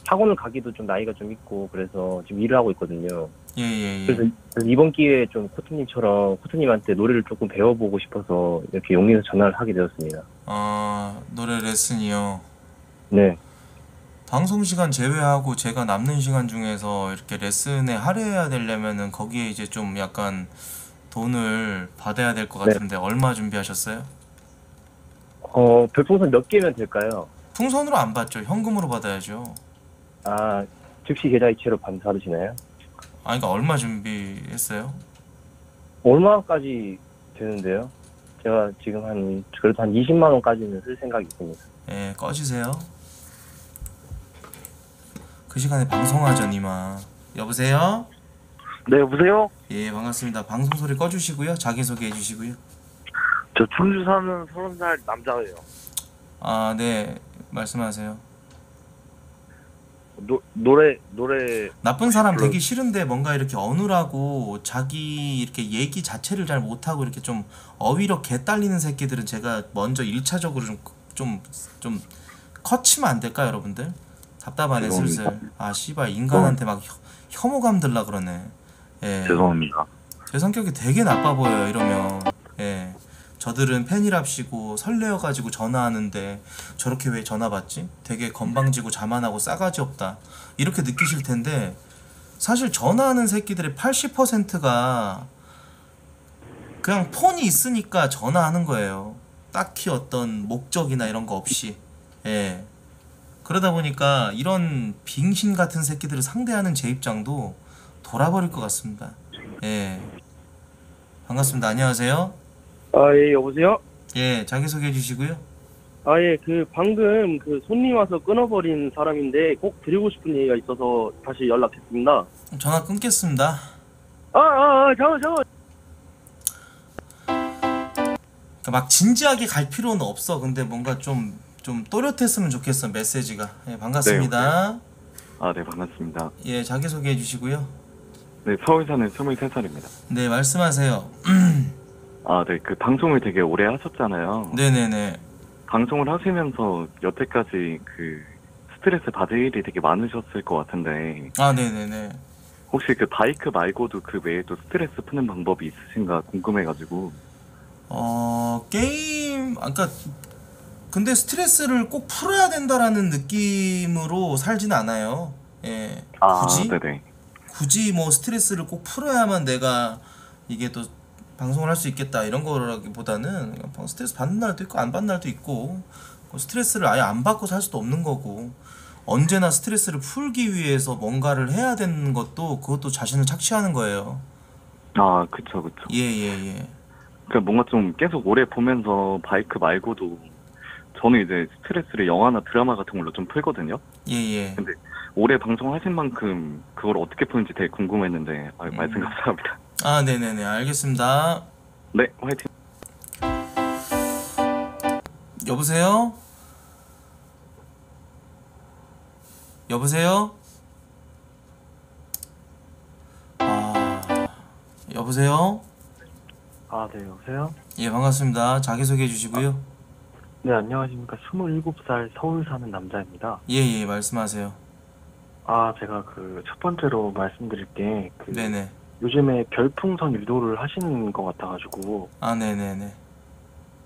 학원을 가기도 좀 나이가 좀 있고 그래서 지금 일을 하고 있거든요. 예, 예, 예. 그래서, 그래서 이번 기회에 좀 코트님처럼 코트님한테 노래를 조금 배워보고 싶어서 이렇게 용기내서 전화를 하게 되었습니다. 어, 노래 레슨이요. 네. 방송 시간 제외하고 제가 남는 시간 중에서 이렇게 레슨에 할애해야 되려면은 거기에 이제 좀 약간 돈을 받아야 될것 네. 같은데 얼마 준비하셨어요? 어, 별풍선 몇 개면 될까요? 풍선으로 안 받죠. 현금으로 받아야죠. 아, 즉시 계좌이체로 받- 받으시나요? 아, 그러니까 얼마 준비했어요? 얼마까지 되는데요? 제가 지금 한, 그래도 한 20만 원까지는 쓸 생각이 있습니다. 예, 꺼지세요. 그 시간에 방송하죠, 니마. 여보세요? 네, 여보세요? 예, 반갑습니다. 방송 소리 꺼주시고요. 자기소개 해주시고요. 저 충주 사는 서른 살 남자예요. 아, 네. 말씀하세요. 노, 노래, 노래, 나쁜 사람 되기 싫은데 뭔가 이렇게 어눌하고 자기 이렇게 얘기 자체를 잘 못하고 이렇게 좀 어휘력 개 딸리는 새끼들은 제가 먼저 1차적으로 좀, 좀, 좀 커치면 안 될까, 여러분들? 답답하네, 죄송합니다. 슬슬. 아, 씨발, 인간한테 막 혐- 혐오감 들라 그러네. 예. 죄송합니다. 제 성격이 되게 나빠 보여요, 이러면. 예. 저들은 팬이랍시고 설레어가지고 전화하는데 저렇게 왜 전화 받지? 되게 건방지고 자만하고 싸가지 없다 이렇게 느끼실 텐데 사실 전화하는 새끼들의 80%가 그냥 폰이 있으니까 전화하는 거예요. 딱히 어떤 목적이나 이런 거 없이. 예. 그러다 보니까 이런 빙신 같은 새끼들을 상대하는 제 입장도 돌아버릴 것 같습니다. 예. 반갑습니다. 안녕하세요. 아, 예, 여보세요? 예, 자기소개해 주시고요. 아, 예, 그, 방금 그 손님 와서 끊어버린 사람인데 꼭 드리고 싶은 얘기가 있어서 다시 연락했습니다. 전화 끊겠습니다. 아, 아, 아, 잠깐, 잠깐. 그러니까 막 진지하게 갈 필요는 없어. 근데 뭔가 좀, 좀 또렷했으면 좋겠어, 메시지가. 예, 반갑습니다. 아, 네, 반갑습니다. 예, 자기 소개해 주시고요. 네, 서울 사는 23살입니다. 네, 말씀하세요. 아, 네, 그 방송을 되게 오래 하셨잖아요. 네네네. 방송을 하시면서 여태까지 그 스트레스 받을 일이 되게 많으셨을 것 같은데, 아, 네네네. 혹시 그 바이크 말고도 그 외에도 스트레스 푸는 방법이 있으신가 궁금해가지고, 어, 게임, 아까, 근데 스트레스를 꼭 풀어야 된다라는 느낌으로 살진 않아요. 예. 아, 굳이? 네네. 굳이 뭐 스트레스를 꼭 풀어야만 내가 이게 또 방송을 할 수 있겠다 이런 거라기보다는 스트레스 받는 날도 있고 안 받는 날도 있고 그 스트레스를 아예 안 받고 살 수도 없는 거고 언제나 스트레스를 풀기 위해서 뭔가를 해야 되는 것도 그것도 자신을 착취하는 거예요. 아, 그쵸, 그쵸. 예, 예, 예. 그 뭔가 좀 계속 오래 보면서 바이크 말고도 저는 이제 스트레스를 영화나 드라마 같은 걸로 좀 풀거든요. 예, 예. 근데 오래 방송하신 만큼 그걸 어떻게 푸는지 되게 궁금했는데 아, 음. 말씀 감사합니다. 아, 네네네. 알겠습니다. 네, 화이팅. 여보세요? 여보세요? 아, 여보세요? 아, 네, 여보세요? 예, 반갑습니다. 자기소개해 주시고요. 네, 안녕하십니까. 27살 서울 사는 남자입니다. 예, 예, 말씀하세요. 아, 제가 그 첫 번째로 말씀드릴 게, 그, 네네. 요즘에 별풍선 유도를 하시는 것 같아가지고, 아, 네네네.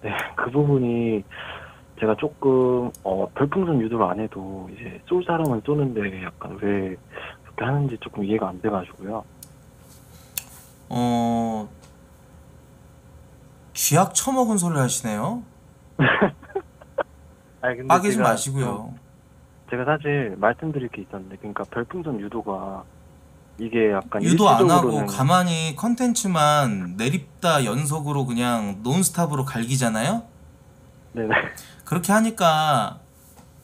네, 그 부분이 제가 조금, 어, 별풍선 유도를 안 해도 이제 쏠 사람은 쏘는데 약간 왜 그렇게 하는지 조금 이해가 안 돼가지고요. 어, 쥐약 처먹은 소리 하시네요. 아니, 근데 빠개지 제가 마시고요. 좀- 제가 사실 말씀드릴 게 있었는데, 그러니까 별풍선 유도가 이게 약간 유도 안 하고 가만히 컨텐츠만 내립다 연속으로 그냥 논스탑으로 갈기잖아요? 네네. 그렇게 하니까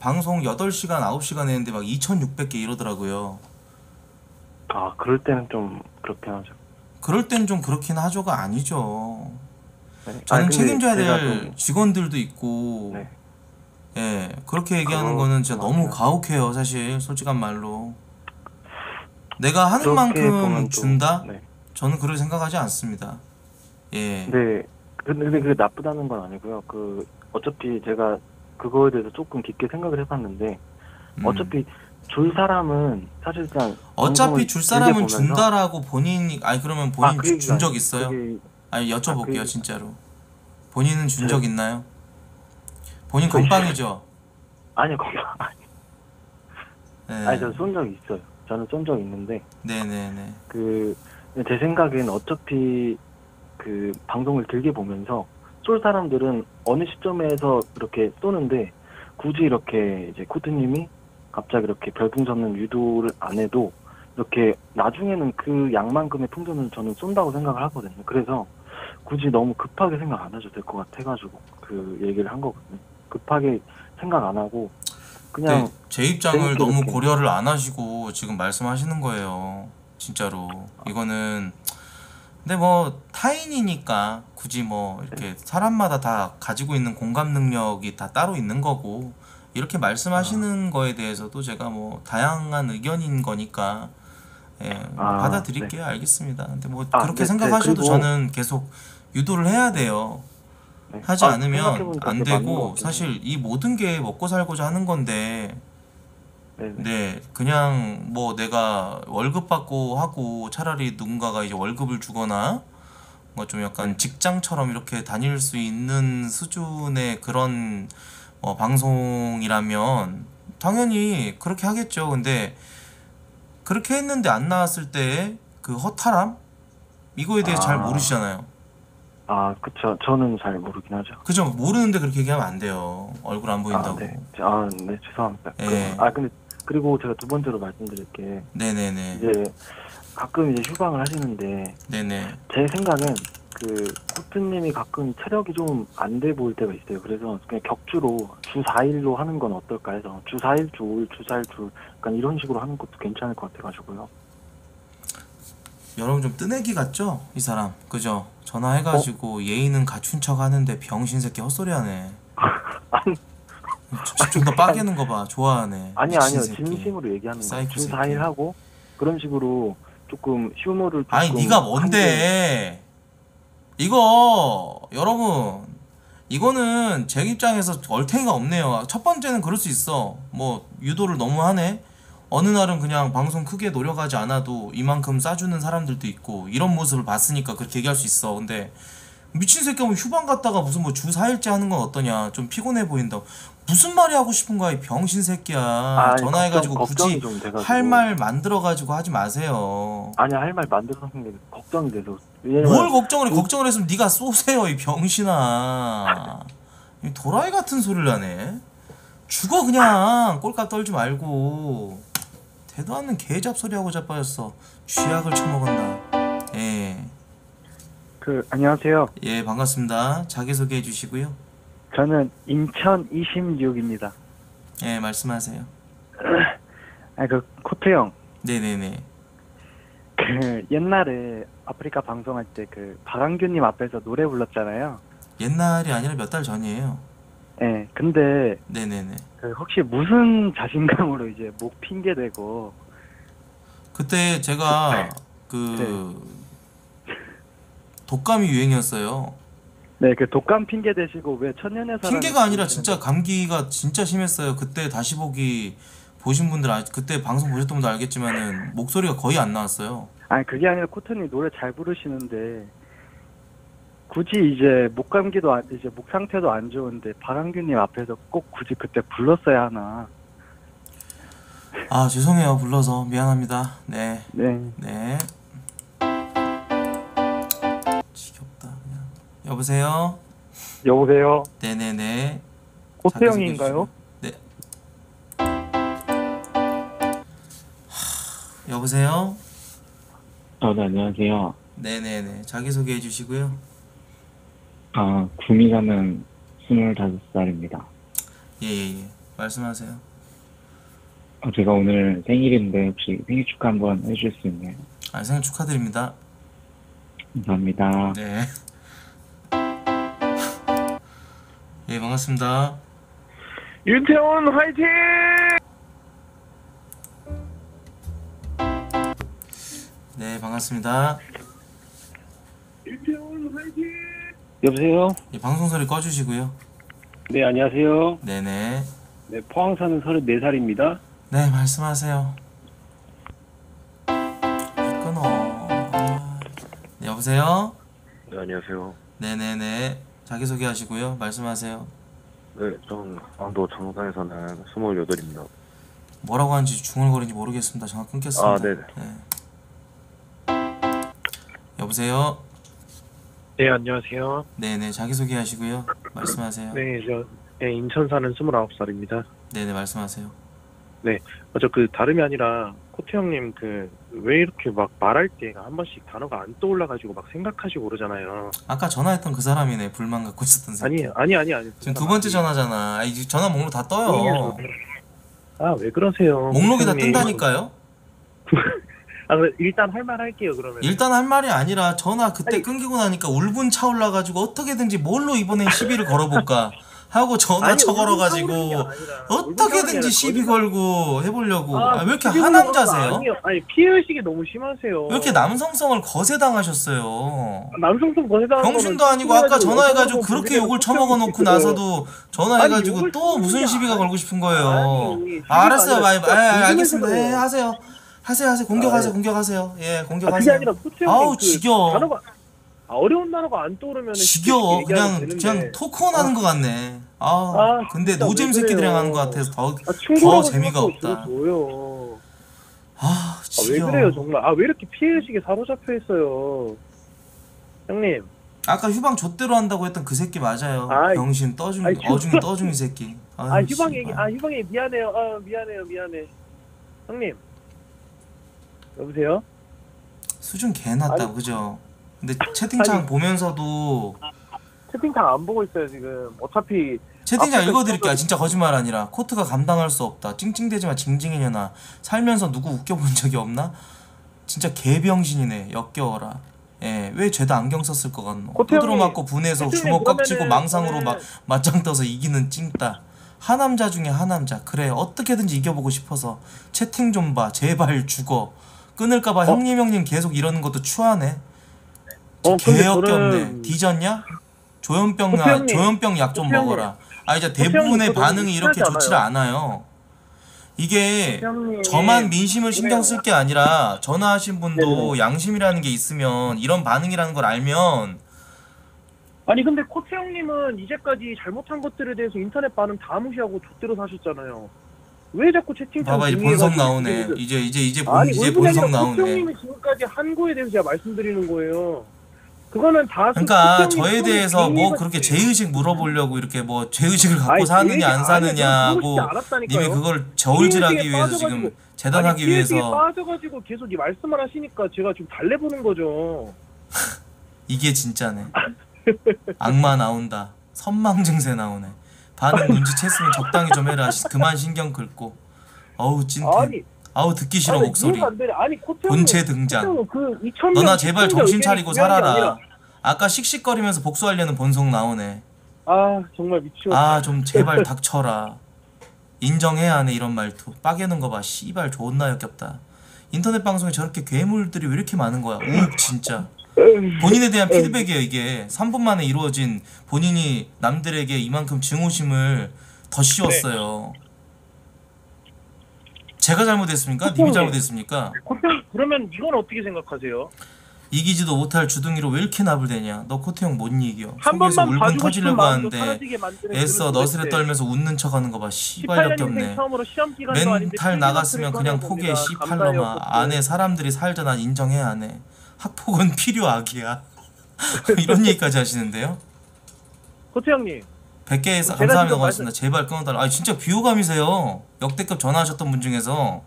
방송 8시간, 9시간 했는데 막 2600개 이러더라고요. 아, 그럴 때는 좀 그렇게 하죠. 그럴 땐좀 그렇긴 하죠가 아니죠. 네. 저는 아니, 책임져야 될 좀- 직원들도 있고, 예, 그렇게 얘기하는 그거 거는 진짜 너무 가혹해요, 사실, 솔직한 말로. 내가 하는 만큼 또- 준다? 네. 저는 그렇게 생각하지 않습니다. 예. 네. 근데, 그게 나쁘다는 건 아니고요. 그 어차피 제가 그거에 대해서 조금 깊게 생각을 해봤는데 음. 어차피 줄 사람은 사실상 어차피 줄 사람은 준다라고 본인이 아니 그러면 본인 아, 그준 얘기가 적 아니- 있어요? 그게- 아니 아, 여쭤볼게요 그 얘기- 진짜로. 본인은 준적 네. 있나요? 본인 건빵이죠. 아니요 건강 아니 네. 아니 저는 쏜 적이 있어요. 저는 쏜 적 있는데 네네네. 그 제 생각엔 어차피 그 방송을 길게 보면서 쏠 사람들은 어느 시점에서 이렇게 쏘는데 굳이 이렇게 이제 코트님이 갑자기 이렇게 별풍선을 유도를 안 해도 이렇게 나중에는 그 양만큼의 풍선을 저는 쏜다고 생각을 하거든요. 그래서 굳이 너무 급하게 생각 안 해도 될 것 같아가지고 그 얘기를 한 거거든요. 급하게 생각 안 하고 그냥 네, 제 입장을 너무 이렇게. 고려를 안 하시고 지금 말씀하시는 거예요. 진짜로. 이거는 근데 뭐 타인이니까 굳이 뭐 이렇게 사람마다 다 가지고 있는 공감 능력이 다 따로 있는 거고 이렇게 말씀하시는 거에 대해서도 제가 뭐 다양한 의견인 거니까 예, 아, 받아들일게요. 알겠습니다. 근데 뭐 아, 그렇게 네, 네, 생각하셔도 그리고- 저는 계속 유도를 해야 돼요. 네. 하지 아, 않으면 안 되고 사실 이 모든 게 먹고 살고자 하는 건데 네네. 네 그냥 뭐 내가 월급 받고 하고 차라리 누군가가 이제 월급을 주거나 뭔가 좀 약간 직장처럼 이렇게 다닐 수 있는 수준의 그런 어, 방송이라면 당연히 그렇게 하겠죠. 근데 그렇게 했는데 안 나왔을 때 그 허탈함 이거에 대해서 잘 아. 모르시잖아요. 아, 그쵸. 저는 잘 모르긴 하죠. 그죠? 모르는데 그렇게 얘기하면 안 돼요. 얼굴 안 보인다고. 아, 네. 아, 네, 죄송합니다. 예. 그, 아, 근데, 그리고 제가 두 번째로 말씀드릴 게, 네네네. 이제, 가끔 이제 휴방을 하시는데, 네네. 제 생각엔, 그, 코트님이 가끔 체력이 좀 안 돼 보일 때가 있어요. 그래서 그냥 격주로 주 4일로 하는 건 어떨까 해서, 주 4일, 주 5일, 주 4일, 주, 약간 이런 식으로 하는 것도 괜찮을 것 같아가지고요. 여러분 좀 뜨내기 같죠? 이 사람. 그죠? 전화해가지고 예의는 갖춘 척 하는데 병신 새끼 헛소리 하네. 집중 더 빠개는 거 봐. 좋아하네. 아니, 미친 아니요. 새끼. 진심으로 얘기하는 거예요. 사이코 주 새끼. 4일 하고, 그런 식으로 조금 휴머를 조금. 아니 네가 뭔데? 이거 여러분 이거는 제 입장에서 얼탱이가 없네요. 첫 번째는 그럴 수 있어. 뭐 유도를 너무 하네. 어느 날은 그냥 방송 크게 노력하지 않아도 이만큼 싸주는 사람들도 있고 이런 모습을 봤으니까 그렇게 얘기할 수 있어. 근데 미친 새끼가 뭐 휴방 갔다가 무슨 뭐 주 4일째 하는 건 어떠냐. 좀 피곤해 보인다. 무슨 말이 하고 싶은 거야 이 병신 새끼야. 아니, 전화해가지고 걱정- 굳이. 할 말 만들어가지고 하지 마세요. 아니, 할 말 만들어서 게 걱정이 돼서. 뭘 걱정을 해? 걱정을 했으면 네가 쏘세요 이 병신아. 이 도라이 같은 소리를 하네. 죽어 그냥 꼴값 떨지 말고. 대도 않는 개잡소리 하고 자빠졌어. 쥐약을 처먹었나. 예. 그 안녕하세요. 예 반갑습니다. 자기 소개해 주시고요. 저는 인천 26입니다. 예 말씀하세요. 아그 코트 형. 네네네. 그 옛날에 아프리카 방송할 때 그 박한규님 앞에서 노래 불렀잖아요. 옛날이 아니라 몇 달 전이에요. 예. 근데 네네네. 그 혹시 무슨 자신감으로 이제 목 핑계 대고 그때 제가 그 독감이 유행이었어요. 네 그 독감 핑계 대시고 왜 천년의 사랑 핑계가 아니라 진짜 감기가 진짜 심했어요. 그때 다시 보기 보신 분들 아, 그때 방송 보셨던 분들 알겠지만은 목소리가 거의 안 나왔어요. 아니 그게 아니라 코트님 노래 잘 부르시는데 굳이 이제 목 감기도 안, 이제 목 상태도 안 좋은데 박한규님 앞에서 꼭 굳이 그때 불렀어야 하나. 아 죄송해요 불러서 미안합니다. 네. 네. 네. 지겹다 그냥. 여보세요. 여보세요. 네네네. 형인가요? 네. 여보세요. 아, 네, 안녕하세요. 네네네. 자기 소개해 주시고요. 아, 구미사는 25살입니다. 예 예 예. 말씀하세요. 어, 제가 오늘 생일인데 혹시 생일 축하 한번 해주실 수 있나요? 아 생일 축하드립니다. 감사합니다. 네. 예 반갑습니다. 윤태원 화이팅! 네 반갑습니다. 윤태원 화이팅! 여보세요? 예, 방송 소리 꺼주시고요. 네, 안녕하세요. 네네. 네, 포항 사는 34살입니다. 네 말씀하세요. 왜 끊어. 아, 네, 여보세요. 네, 안녕하세요. 네네네. 자기 소개 하시고요. 말씀하세요. 네, 전 강도 정상에 사는 28입니다. 뭐라고 하는지 중얼거리는지 모르겠습니다. 전화 끊겠습니다. 아, 네네. 여보세요. 네, 안녕하세요. 네네. 자기 소개 하시고요. 말씀하세요. 네, 저 네, 인천 사는 29살입니다. 네네 말씀하세요. 네, 어, 저 그 다름이 아니라 코트 형님 그 왜 이렇게 막 말할 때한 번씩 단어가 안 떠올라가지고 막 생각하시고 그러잖아요. 아까 전화했던 그 사람이네. 불만 갖고 있었던 새끼. 아니, 아니, 아니, 아니. 지금 두 번째 전화잖아. 아, 이 전화 목록 다 떠요. 아, 왜 그러세요? 목록이 다 코트 형님. 뜬다니까요. 아, 그래, 일단 할 말 할게요, 그러면. 일단 할 말이 아니라 전화 그때 끊기고 나니까 울분 차올라가지고 어떻게든지 뭘로 이번엔 시비를 걸어볼까 하고 전화 아니, 쳐걸어가지고 어떻게든지 시비 걸고 해보려고 아, 왜 이렇게 하남자세요? 아니, 피해의식이 너무 심하세요. 왜 이렇게 남성성을 거세당하셨어요? 남성성 거세당 병신도 아니고 아까 전화해가지고 그렇게 욕을 처먹어 놓고 나서도 전화해가지고 아니, 또 무슨 시비가 걸고 싶은 거예요. 아니, 아, 알았어요. 아, 아, 아, 알겠습니다. 예, 그래요. 하세요. 하세요, 하세요. 공격하세요, 아, 예. 공격하세요. 예, 아, 공격하세요. 그게 아니라 형님 아우, 그 지겨워. 단어가 아, 어려운 단어가 안 떠오르면 지겨워 그냥 그냥 토크온 하는 것 같네 아, 아, 근데 노잼 왜 새끼들이랑? 하는 것 같아서 더, 더 충고라고 재미가 없다 들어줘요. 아 아, 왜 지겨워 그래요 정말? 아 왜 이렇게 피해의식에 사로잡혀 있어요? 형님. 아까 휴방 좆대로 한다고 했던 그 새끼 맞아요 아이, 병신 떠중 아이, 어중이 휴방- 떠중이 새끼 아 휴방 씨발. 얘기 아 휴방이 미안해요. 아 미안해요 미안해. 형님. 여보세요? 수준 개 낮다 아니, 그죠 근데 채팅창 아니. 보면서도 채팅창 안 보고 있어요 지금. 어차피 채팅창 앞에서 읽어드릴게요. 써서- 진짜 거짓말 아니라 코트가 감당할 수 없다. 찡찡대지마 징징이냐나 살면서 누구 웃겨본 적이 없나? 진짜 개병신이네. 역겨워라. 예, 왜 죄다 안경 썼을 것 같노? 코트 형님, 맞고 분해서 코트 주먹 그러면은 망상으로 막 맞짱 떠서 이기는 찡따. 하남자 중에 하남자. 그래 어떻게든지 이겨보고 싶어서 채팅 좀 봐. 제발 죽어. 끊을까봐 형님 형님 계속 이러는 것도 추하네. 어, 개역겹네. 저는- 뒤졌냐? 조현병 나 조현병 약 좀. 먹어라. 아 이제 대부분의 반응이 이렇게 좋지를 않아요. 이게 저만 민심을 신경. 쓸 게 아니라 전화하신 분도 양심이라는 게 있으면 이런 반응이라는 걸 알면 아니 근데 코트 형님은 이제까지 잘못한 것들에 대해서 인터넷 반응 다 무시하고 좆대로 사셨잖아요. 왜 자꾸 채팅창 봐봐 이제 본성 나오네. 이제 이제 이제 본 아니 이제 본성 나오네. 형님이 지금까지 한 거에 대해서 제가 말씀드리는 거예요. 그거는 다 그러니까 저에 대해서 뭐 그렇게 죄의식 물어보려고 이렇게 뭐 죄의식을 갖고 아니, 사느냐 안 아니야. 사느냐 저는 그러고 하고 싶지 않았다니까요. 님이 그걸 저울질하기 위해서 지금 재단하기 아니, 위해서 빠져가지고 계속 이 말씀을 하시니까 제가 좀 달래보는 거죠. 이게 진짜네. 악마 나온다. 선망 증세 나오네. 반응 눈치챘으면 적당히 좀 해라. 시- 그만 신경 긁고. 어우 찐템. 아니, 아우 듣기 싫어 아니, 목소리. 이해가 안 되네. 아니 코트 본체 코트 등장. 그 2,000명 너나 제발 시청자 정신 의견이 차리고 중요한 게 살아라. 아니라- 아까 씩씩거리면서 복수하려는 본성 나오네. 아 정말 미치겠다. 아 좀 제발 닥쳐라. 인정해야 하네 이런 말투. 빠개는 거 봐. 씨발 존나 역겹다. 인터넷 방송에 저렇게 괴물들이 왜 이렇게 많은 거야? 욱 진짜. 본인에 대한 피드백이에요 이게 3분 만에 이루어진 본인이 남들에게 이만큼 증오심을 더 씌웠어요. 제가 잘못했습니까? 님이 잘못했습니까? 코트 형 그러면 이건 어떻게 생각하세요? 이기지도 못할 주둥이로 왜 이렇게 나불대냐? 너 코트 형 못 이겨. 한 속에서 번만 울분 봐주고 싶은 터지려고 마음도 하는데 사라지게 만드는 애써 그런 너스레. 떨면서 웃는 척하는 거 봐. 씨발 18년 역겹네. 인생 처음으로 시험 기간도 아닌데 멘탈 나갔으면 그냥. 포기해 씨팔 놈아 코트. 안에 사람들이 살자 난 인정해야 하네 학폭은 필요악이야. 이런 얘기까지 하시는데요? 코트 형님. 100개에서 제가 감사합니다. 고맙습니다. 제발 끊어달라. 아 진짜 비호감이세요. 역대급 전화하셨던 분 중에서.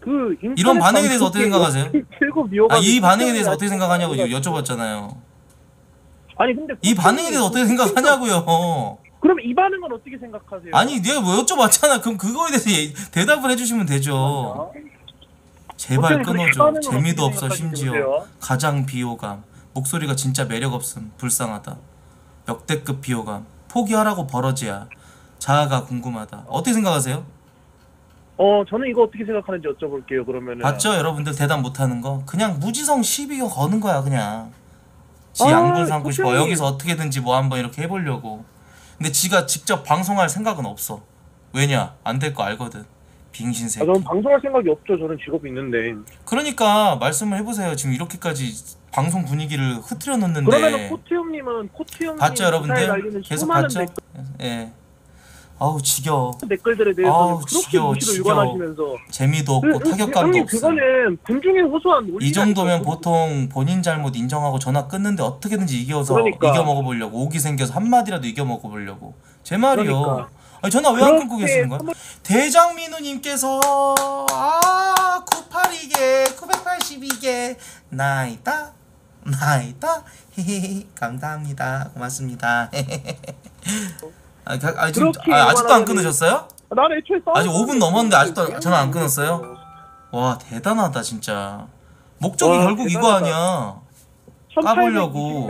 그 이런 반응에 대해서 어떻게 생각하세요? 아 이 반응에 대해서 어떻게 생각하냐고 여쭤봤잖아요. 아니 근데 이 반응에 대해서 어떻게 생각하냐고요. 그럼 이 반응은 어떻게 생각하세요? 아니 내가 뭐 여쭤봤잖아. 그럼 그거에 대해서 예- 대답을 해주시면 되죠 제발 끊어줘. 재미도 없어 심지어. 가장 비호감. 목소리가 진짜 매력 없음. 불쌍하다. 역대급 비호감. 포기하라고 버러지야. 자아가 궁금하다. 어떻게 생각하세요? 어 저는 이거 어떻게 생각하는지 여쭤볼게요 그러면은. 봤죠? 여러분들 대답 못하는 거? 그냥 무지성 시비 거는 거야 그냥. 지 아, 양분 삼고 싶어. 코치님. 여기서 어떻게든지 뭐 한번 이렇게 해보려고. 근데 지가 직접 방송할 생각은 없어. 왜냐? 안 될 거 알거든 빙신 아, 새끼. 저는 방송할 생각이 없죠. 저는 직업이 있는데. 그러니까 말씀을 해보세요. 지금 이렇게까지 방송 분위기를 흐트려 놓는데. 그러면은 코트 형님은 코트 형님 봤죠 여러분들? 계속 수많은 봤죠? 예. 아우 지겨워 댓글들에 대해서 아우 그렇게 지겨워 지겨워 일관하시면서. 재미도 없고 그, 그, 타격감도 형님 없어 그거는 군중에 호소한 논리 이 정도면 보통 본인 잘못 인정하고 전화 끊는데 어떻게든지 이겨서 그러니까. 이겨 먹어보려고. 오기 생겨서 한 마디라도 이겨 먹어보려고. 제 말이요. 그러니까. 아니 전화 왜 안 끊고 계시는 거야? 대장민우님께서 아 982개 982개 나이다 나이다 감사합니다 고맙습니다. 아, 가- 아, 지금 아, 아직도 안 끊으셨어요? 나는 애초에 아직 5분 넘었는데 아직도 전화 안 끊었어요? 와 대단하다 진짜 목적이 와, 결국 이거 대단하다. 아니야 까보려고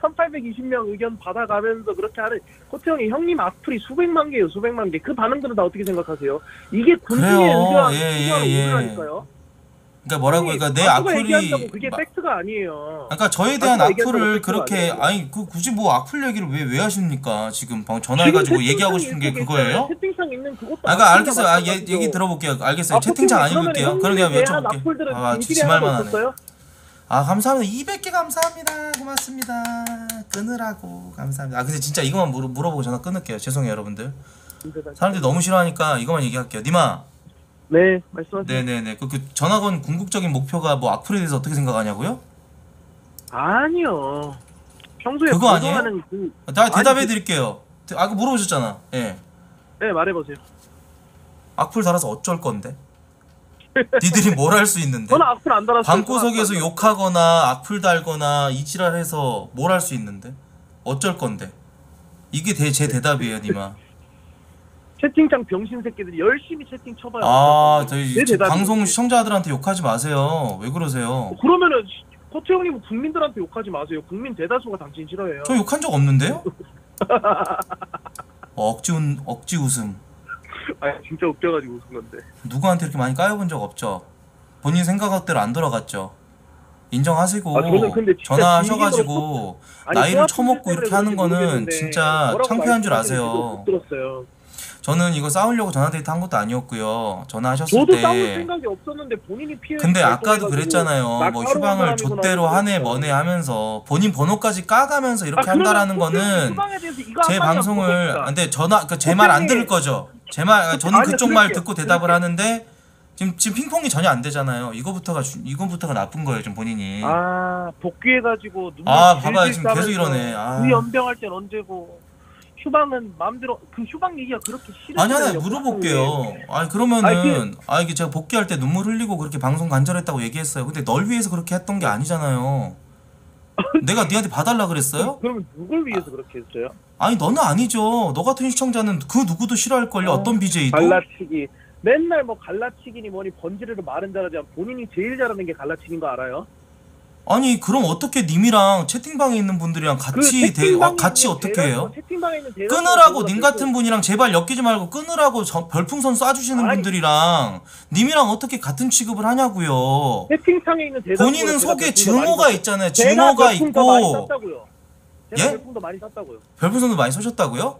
1820명 의견 받아가면서 그렇게 하는 코트 형이 형님 악플이 수백만 개예요 수백만 개 그 반응들은 다 어떻게 생각하세요? 이게 군중의 그래요. 의견 예, 예, 예. 그러니까 뭐라고 그러니까 내 악플이 그게 마- 팩트가 아니에요 그러니까 저에 대한 악플을 그렇게. 아니 그 굳이 뭐 악플 얘기를 왜 왜 하십니까 지금 방 전화해 가지고 지금 얘기하고 싶은 게 그거예요? 채팅창 있는 그것도 아, 그러니까 알겠어요. 아, 얘, 마찬가지죠. 얘기 들어볼게요. 알겠어요. 아, 채팅창 안 그러면은 읽을게요. 그럼 내가 형님에 대한 여쭤볼게요. 악플들은 아, 진실이 지말만 하나도 하네. 없었어요? 아 감사합니다. 200개 감사합니다. 고맙습니다. 끊으라고 감사합니다. 아 근데 진짜 이거만 물어, 물어보고 전화 끊을게요. 죄송해요 여러분들. 사람들이 너무 싫어하니까 이거만 얘기할게요. 니마. 네, 말씀하세요. 네네네. 그, 그 전화 건 궁극적인 목표가 뭐 악플에 대해서 어떻게 생각하냐고요? 아니요. 평소에 그거 아니에요? 그 나 대답해 아니, 드릴게요. 아까 물어보셨잖아. 예. 네, 말해보세요. 악플 달아서 어쩔 건데 니들이 뭘 할 수 있는데 저는 악플 안 달았어요. 방구석에서 저는 악플 안 욕하거나 악플 달거나 이지랄해서 뭘 할 수 있는데 어쩔 건데 이게 대, 제 대답이에요 니마 채팅창 병신 새끼들이 열심히 채팅 쳐봐요. 아 저희 내 지금 대답이 방송. 시청자들한테 욕하지 마세요 왜 그러세요 그러면은 코트 형님은 국민들한테 욕하지 마세요. 국민 대다수가 당신 싫어해요. 저 욕한 적 없는데요? 억지, 운, 억지 웃음 아 진짜 웃겨가지고 웃은 건데. 누구한테 이렇게 많이 까여본 적 없죠 본인 생각대로 안 돌아갔죠 인정하시고 아, 저는 근데 진짜 전화하셔가지고 아니, 나이를 처먹고 이렇게 하는 거는 진짜 창피한 줄 아세요 못 들었어요. 저는 이거 싸우려고 전화데이트 한 것도 아니었고요 전화하셨을 저도 때 싸울 생각이 없었는데 본인이 피해. 근데 아까도 그랬잖아요. 뭐 휴방을 좆대로 하네 뭐네 하면서 본인 번호까지 까가면서 이렇게 아, 한다라는 거는 제 방송을. 아, 근데 전화 그제말 안 들을 거죠. 제 말 저는 아니요, 그쪽 말. 듣고 대답을 하는데 지금 지금 핑퐁이 전혀 안 되잖아요. 이거부터가 주- 이거부터가 나쁜 거예요, 지금 본인이. 아 복귀해가지고 눈물 아, 봐봐요. 지금 계속 이러네. 아. 우리 연병할 땐 언제고 휴방은 마음대로 그 휴방 얘기가 그렇게 싫어. 아니 하나 물어볼게요. 아니 그러면은 아 이게 제가 복귀할 때 눈물 흘리고 그렇게 방송 간절했다고 얘기했어요. 근데 널 위해서 그렇게 했던 게 아니잖아요. 내가 니한테 봐달라 그랬어요? 그러면 누굴 위해서 그렇게 했어요? 아니 너는 아니죠. 너 같은 시청자는 그 누구도 싫어할 걸요. 어 떤 BJ도. 갈라치기 맨날 뭐 갈라치기니 뭐니 번지르르 말은 잘하지 않 본인이 제일 잘하는 게 갈라치기인 거 알아요? 아니 그럼 어떻게 님이랑 채팅방에 있는 분들이랑 같이 대, 그 채팅방에 어, 같이 있는 어떻게 해요? 채팅방에 있는 대답 끊으라고 님. 같은 분이랑 제발 엮이지 말고 끊으라고 저- 별풍선 쏴주시는 분들이랑 님이랑 어떻게 같은 취급을 하냐고요. 채팅창에 있는 대답 본인은 속에 증오가 썼- 있잖아요. 증오가 많이 있고. 제가 예? 몇분더 많이 썼다고요. 별풍선도 많이 쏘셨다고요?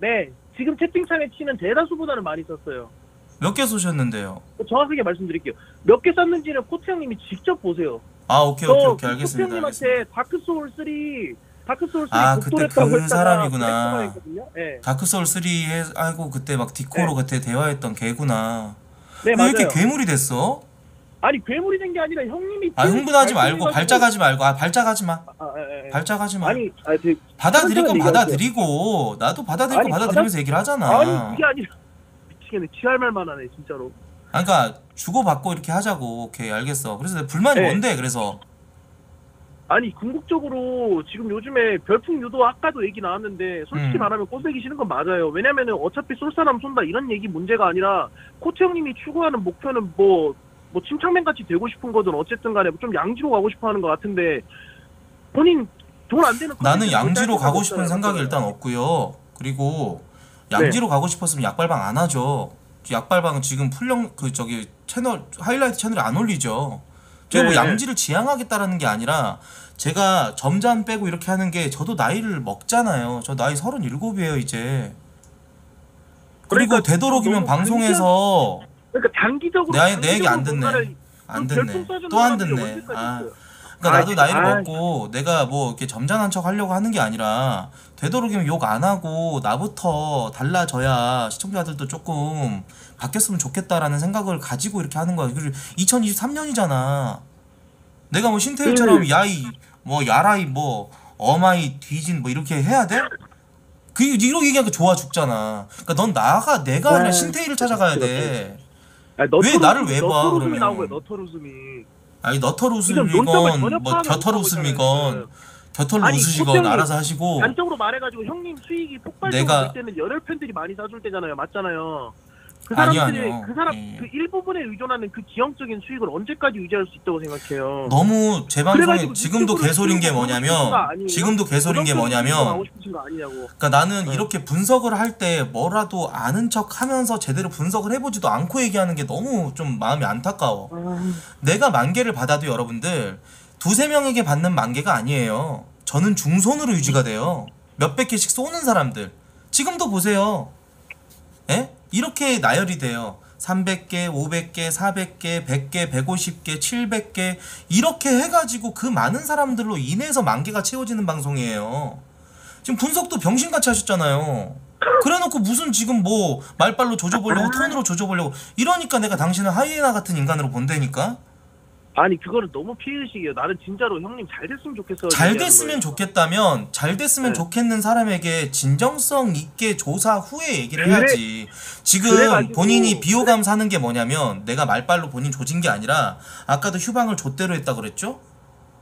네, 지금 채팅창에 치는 대다수보다는 많이 썼어요. 몇 개 쏘셨는데요? 정확하게 말씀드릴게요. 몇 개 썼는지는 코트 형님이 직접 보세요. 아 오케이 오케이 오케이 알겠습니다. 형님한테 Dark Souls 3, Dark Souls 3 아, 그때 그 사람이구나. 네. Dark Souls 3 해, 하고 그때 막 디코로 그때 대화했던 걔구나. 네, 왜 이렇게 맞아요. 괴물이 됐어? 아니 괴물이 된 게 아니라 형님이 아 흥분하지 말고 발작하지 말고 아 발작하지 마. 아, 예, 예. 발작하지 마. 아니, 아니 그 받아들일 건 받아들이고 나도 받아들일 건 받아들이면서 받아- 얘기를 하잖아. 아니 그게 아니라 미치겠네. 취할 말만 하네 진짜로. 아, 그러니까 주고받고 이렇게 하자고. 오케이 알겠어. 그래서 네 불만이 네. 뭔데? 그래서 아니 궁극적으로 지금 요즘에 별풍 유도 아까도 얘기 나왔는데 솔직히 음. 말하면 싫은 건 맞아요. 왜냐면은 어차피 쏠 사람 쏜다 이런 얘기 문제가 아니라 코트 형님이 추구하는 목표는 뭐 뭐 침착맨 같이 되고 싶은 거든 어쨌든 간에 좀 양지로 가고 싶어 하는 것 같은데 본인 돈 안 되는 나는 양지로 못 가고 할 싶은. 생각이 일단 없고요. 그리고 네. 양지로 가고 싶었으면 약발방 안 하죠. 약발방은 지금 풀령 그 저기 채널 하이라이트 채널에 안 올리죠. 제가 뭐 네. 양지를 지향하겠다라는 게 아니라 제가 점잔 빼고 이렇게 하는 게 저도 나이를 먹잖아요. 저 나이 37이에요, 이제. 그리고 그러니까 되도록이면 방송에서 그러니까 장기적으로 내, 내 얘기 안 듣네. 안그 듣네. 또 안 듣네. 아. 있어요? 그러니까 나도 아이, 나이를 아이. 먹고 내가 뭐 이렇게 점잖은 척 하려고 하는 게 아니라 되도록이면 욕 안 하고 나부터 달라져야 시청자들도 조금 바뀌었으면 좋겠다라는 생각을 가지고 이렇게 하는 거야. 그리고 2023년이잖아. 내가 뭐 신태일처럼 음. 야이 뭐 야라이 뭐 어마이 뒤진 뭐 이렇게 해야 돼? 그 이렇게 얘기하니까 좋아 죽잖아. 그러니까 넌 나가 내가 아니라 네. 신태일을 찾아가야 돼. 아니, 왜 나를 왜 봐, 너털 웃음이. 나온 거야 너털 웃음이 아니 너털 웃음이건 뭐 겨털 웃음이건 겨털로 아니, 웃으시건 알아서 하시고. 단적으로 말해가지고 형님 수익이 폭발적으로 내가- 될 때는 열혈 팬들이 많이 사줄 때잖아요. 맞잖아요 그 아니요, 사람들이 아니요. 그 사람 예. 그 일부분에 의존하는 그 지형적인 수익을 언제까지 유지할 수 있다고 생각해요 너무 제 방송에 그래가지고 지금도 개소린 게 뭐냐면 아니에요? 지금도 개소린 게 하고 뭐냐면 싶으신 거 아니냐고 그러니까 나는 네. 이렇게 분석을 할 때 뭐라도 아는 척 하면서 제대로 분석을 해보지도 않고 얘기하는 게 너무 좀 마음이 안타까워. 내가 만 개를 받아도 여러분들 두세 명에게 받는 만 개가 아니에요. 저는 중손으로 유지가 돼요. 몇백 개씩 쏘는 사람들. 지금도 보세요. 예? 이렇게 나열이 돼요. 300개, 500개, 400개, 100개, 150개, 700개 이렇게 해가지고 그 많은 사람들로 인해서 만 개가 채워지는 방송이에요. 지금 분석도 병신같이 하셨잖아요. 그래놓고 무슨 지금 뭐 말빨로 조져보려고 톤으로 조져보려고 이러니까 내가 당신을 하이에나 같은 인간으로 본다니까. 아니 그거는 너무 피해의식이에요. 나는 진짜로 형님 잘 됐으면 좋겠어. 잘 됐으면. 좋겠다면 잘 됐으면 네. 좋겠는 사람에게 진정성 있게 조사 후에 얘기를 그래- 해야지. 지금 그래가지고- 본인이 비호감 사는 게 뭐냐면 내가 말빨로 본인 조진 게 아니라 아까도 휴방을 좆대로 했다 그랬죠?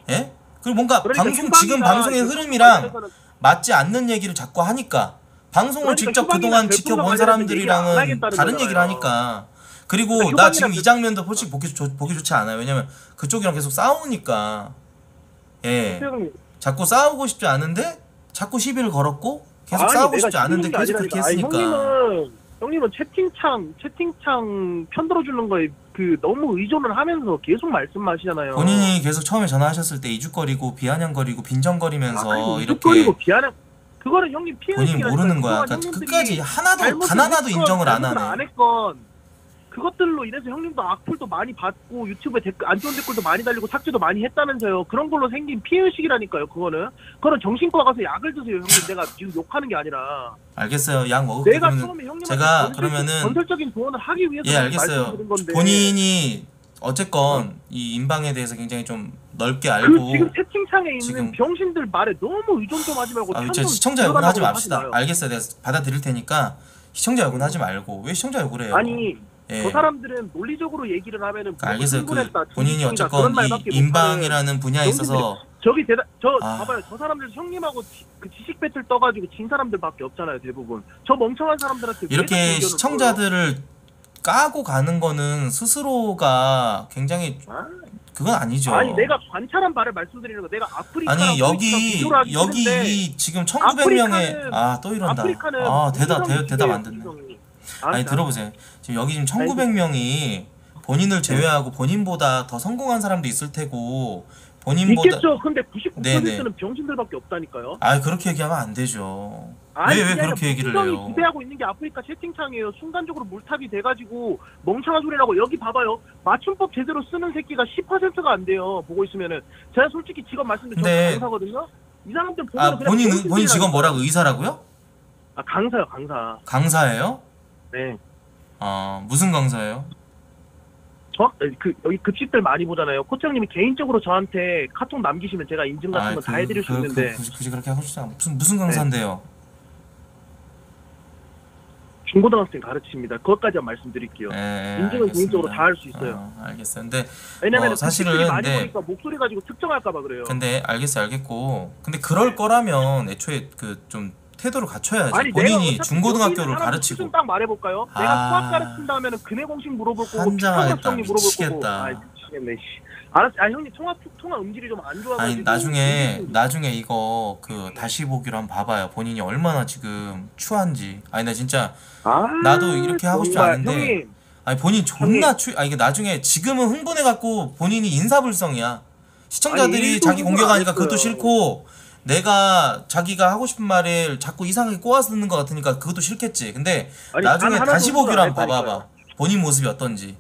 예? 그리고 뭔가 그러니까 방송 지금 방송의 흐름이랑 맞지 않는 얘기를 자꾸 하니까 방송을 그러니까 직접 그동안 지켜본 얘기 안 사람들이랑은 하겠다는 다른 거잖아요. 얘기를 하니까 그리고 그러니까 나 지금 이 장면도 솔직히 보기, 좋, 보기 좋지 않아요 왜냐면 그쪽이랑 계속 싸우니까 예 형님, 자꾸 싸우고 싶지 않은데 자꾸 시비를 걸었고 계속 아니, 싸우고 싶지 않은데 계속 그렇게 아니라니까. 아니, 했으니까 형님은 형님은 채팅창 채팅창 편들어 주는 거에 그 너무 의존을 하면서 계속 말씀하시잖아요. 본인이 계속 처음에 전화하셨을 때 이죽거리고 비아냥거리고 빈정거리면서 그리고 이렇게 이렇게 비하는 그거는 형님 피해 본인 모르는 거야. 그러니까 끝까지 하나도 단 하나도 인정을 안 하네. 안 했건 그것들로 인해서 형님도 악플도 많이 받고 유튜브에 댓글 안 좋은 댓글도 많이 달리고 삭제도 많이 했다면서요. 그런 걸로 생긴 피해의식이라니까요. 그거는 그거는 정신과 가서 약을 드세요, 형님. 내가 지금 욕하는 게 아니라 알겠어요. 약 먹을게 내가 그러면 처음에 형님한테 제가 건설- 그러면은 건설적인 조언을 하기 위해서 예 알겠어요. 말씀드린 건데 본인이 어쨌건 이 인방에 대해서 굉장히 좀 넓게 그 알고 지금 채팅창에 있는 지금- 병신들 말에 너무 의존 좀 하지 말고 아, 좀 시청자 욕은 하지 맙시다. 마요. 알겠어요. 내가 받아들일 테니까 시청자 욕은 하지 말고 왜 시청자 욕을 해요? 아니 예. 저 사람들은 논리적으로 얘기를 하면은 그러니까 알겠어요. 그 본인이 어쨌건 그런 이 말밖에 인방이라는 분야에 있어서 저기 대다 저 아. 봐봐요 저 사람들 형님하고 지, 그 지식 배틀 떠가지고 진 사람들밖에 없잖아요 대부분 저 멍청한 사람들한테 왜 이렇게 의견을 시청자들을 까고 가는 거는 스스로가 굉장히 그건 아니죠. 아니 내가 관찰한 바를 말씀드리는 거 내가 아프리카 아니 여기 여기 이 지금 1900명의 아또 이런다. 아프리카는 아 대답 대, 답안 듣네. 아니 들어보세요. 지금 여기 지금 1900명이 본인을 제외하고 본인보다 더 성공한 사람도 있을 테고 본인보다 있겠죠 근데 99%는 네네. 병신들밖에 없다니까요 아 그렇게 얘기하면 안 되죠. 왜 왜 그렇게 얘기를 해요? 지배하고 있는 게 아프리카 채팅창이에요. 순간적으로 물탑이 돼가지고 멍청한 소리 나고 여기 봐봐요. 맞춤법 제대로 쓰는 새끼가 10%가 안 돼요. 보고 있으면은 제가 솔직히 직업 말씀드리면 저 강사거든요. 이 사람들 보면 아 본인 본인 직업 뭐라고 의사라고요? 아 강사요 강사. 강사예요? 네. 어 무슨 강사예요? 저 그 여기 급식들 많이 보잖아요. 코치형님이 개인적으로 저한테 카톡 남기시면 제가 인증 같은 거다 해드릴 수 그, 있는데 그, 굳이, 굳이 그렇게 하고 싶지 않아. 무슨 무슨 강사인데요? 중고등학생 가르칩니다. 그것까지만 말씀드릴게요. 예, 인증은 알겠습니다. 개인적으로 다 할 수 있어요. 어, 알겠어요. 근데 왜냐면 어, 사실은 많이 근데 보니까 목소리 가지고 특정할까봐 그래요. 근데 알겠어요, 알겠고. 근데 그럴 거라면 애초에 그 좀 태도를 갖춰야지. 아니, 본인이 중고등학교를 가르치고 딱 말해볼까요? 아. 내가 수학 가르친다면은 근해 공식 물어볼 거고. 피타고라스 정리 물어볼. 거고. 아 미치겠네. 씨. 알았. 아 형님 통화 통화 음질이 좀 안 좋아가지고. 아니 나중에 나중에 이거 그 다시 보기로 한번 봐봐요. 본인이 얼마나 지금 추한지. 아니 나 진짜 나도 이렇게 하고 싶지 않은데. 형님. 아니 본인 존나 추. 아 이게 나중에 지금은 흥분해 갖고 본인이 인사불성이야. 시청자들이 아니, 자기 공격하니까 안 그것도. 싫고 내가 자기가 하고 싶은 말을 자꾸 이상하게 꼬아서 듣는 것 같으니까 그것도 싫겠지. 근데 아니, 나중에 다시 보기로 안 한번 봐봐봐. 본인 모습이 어떤지.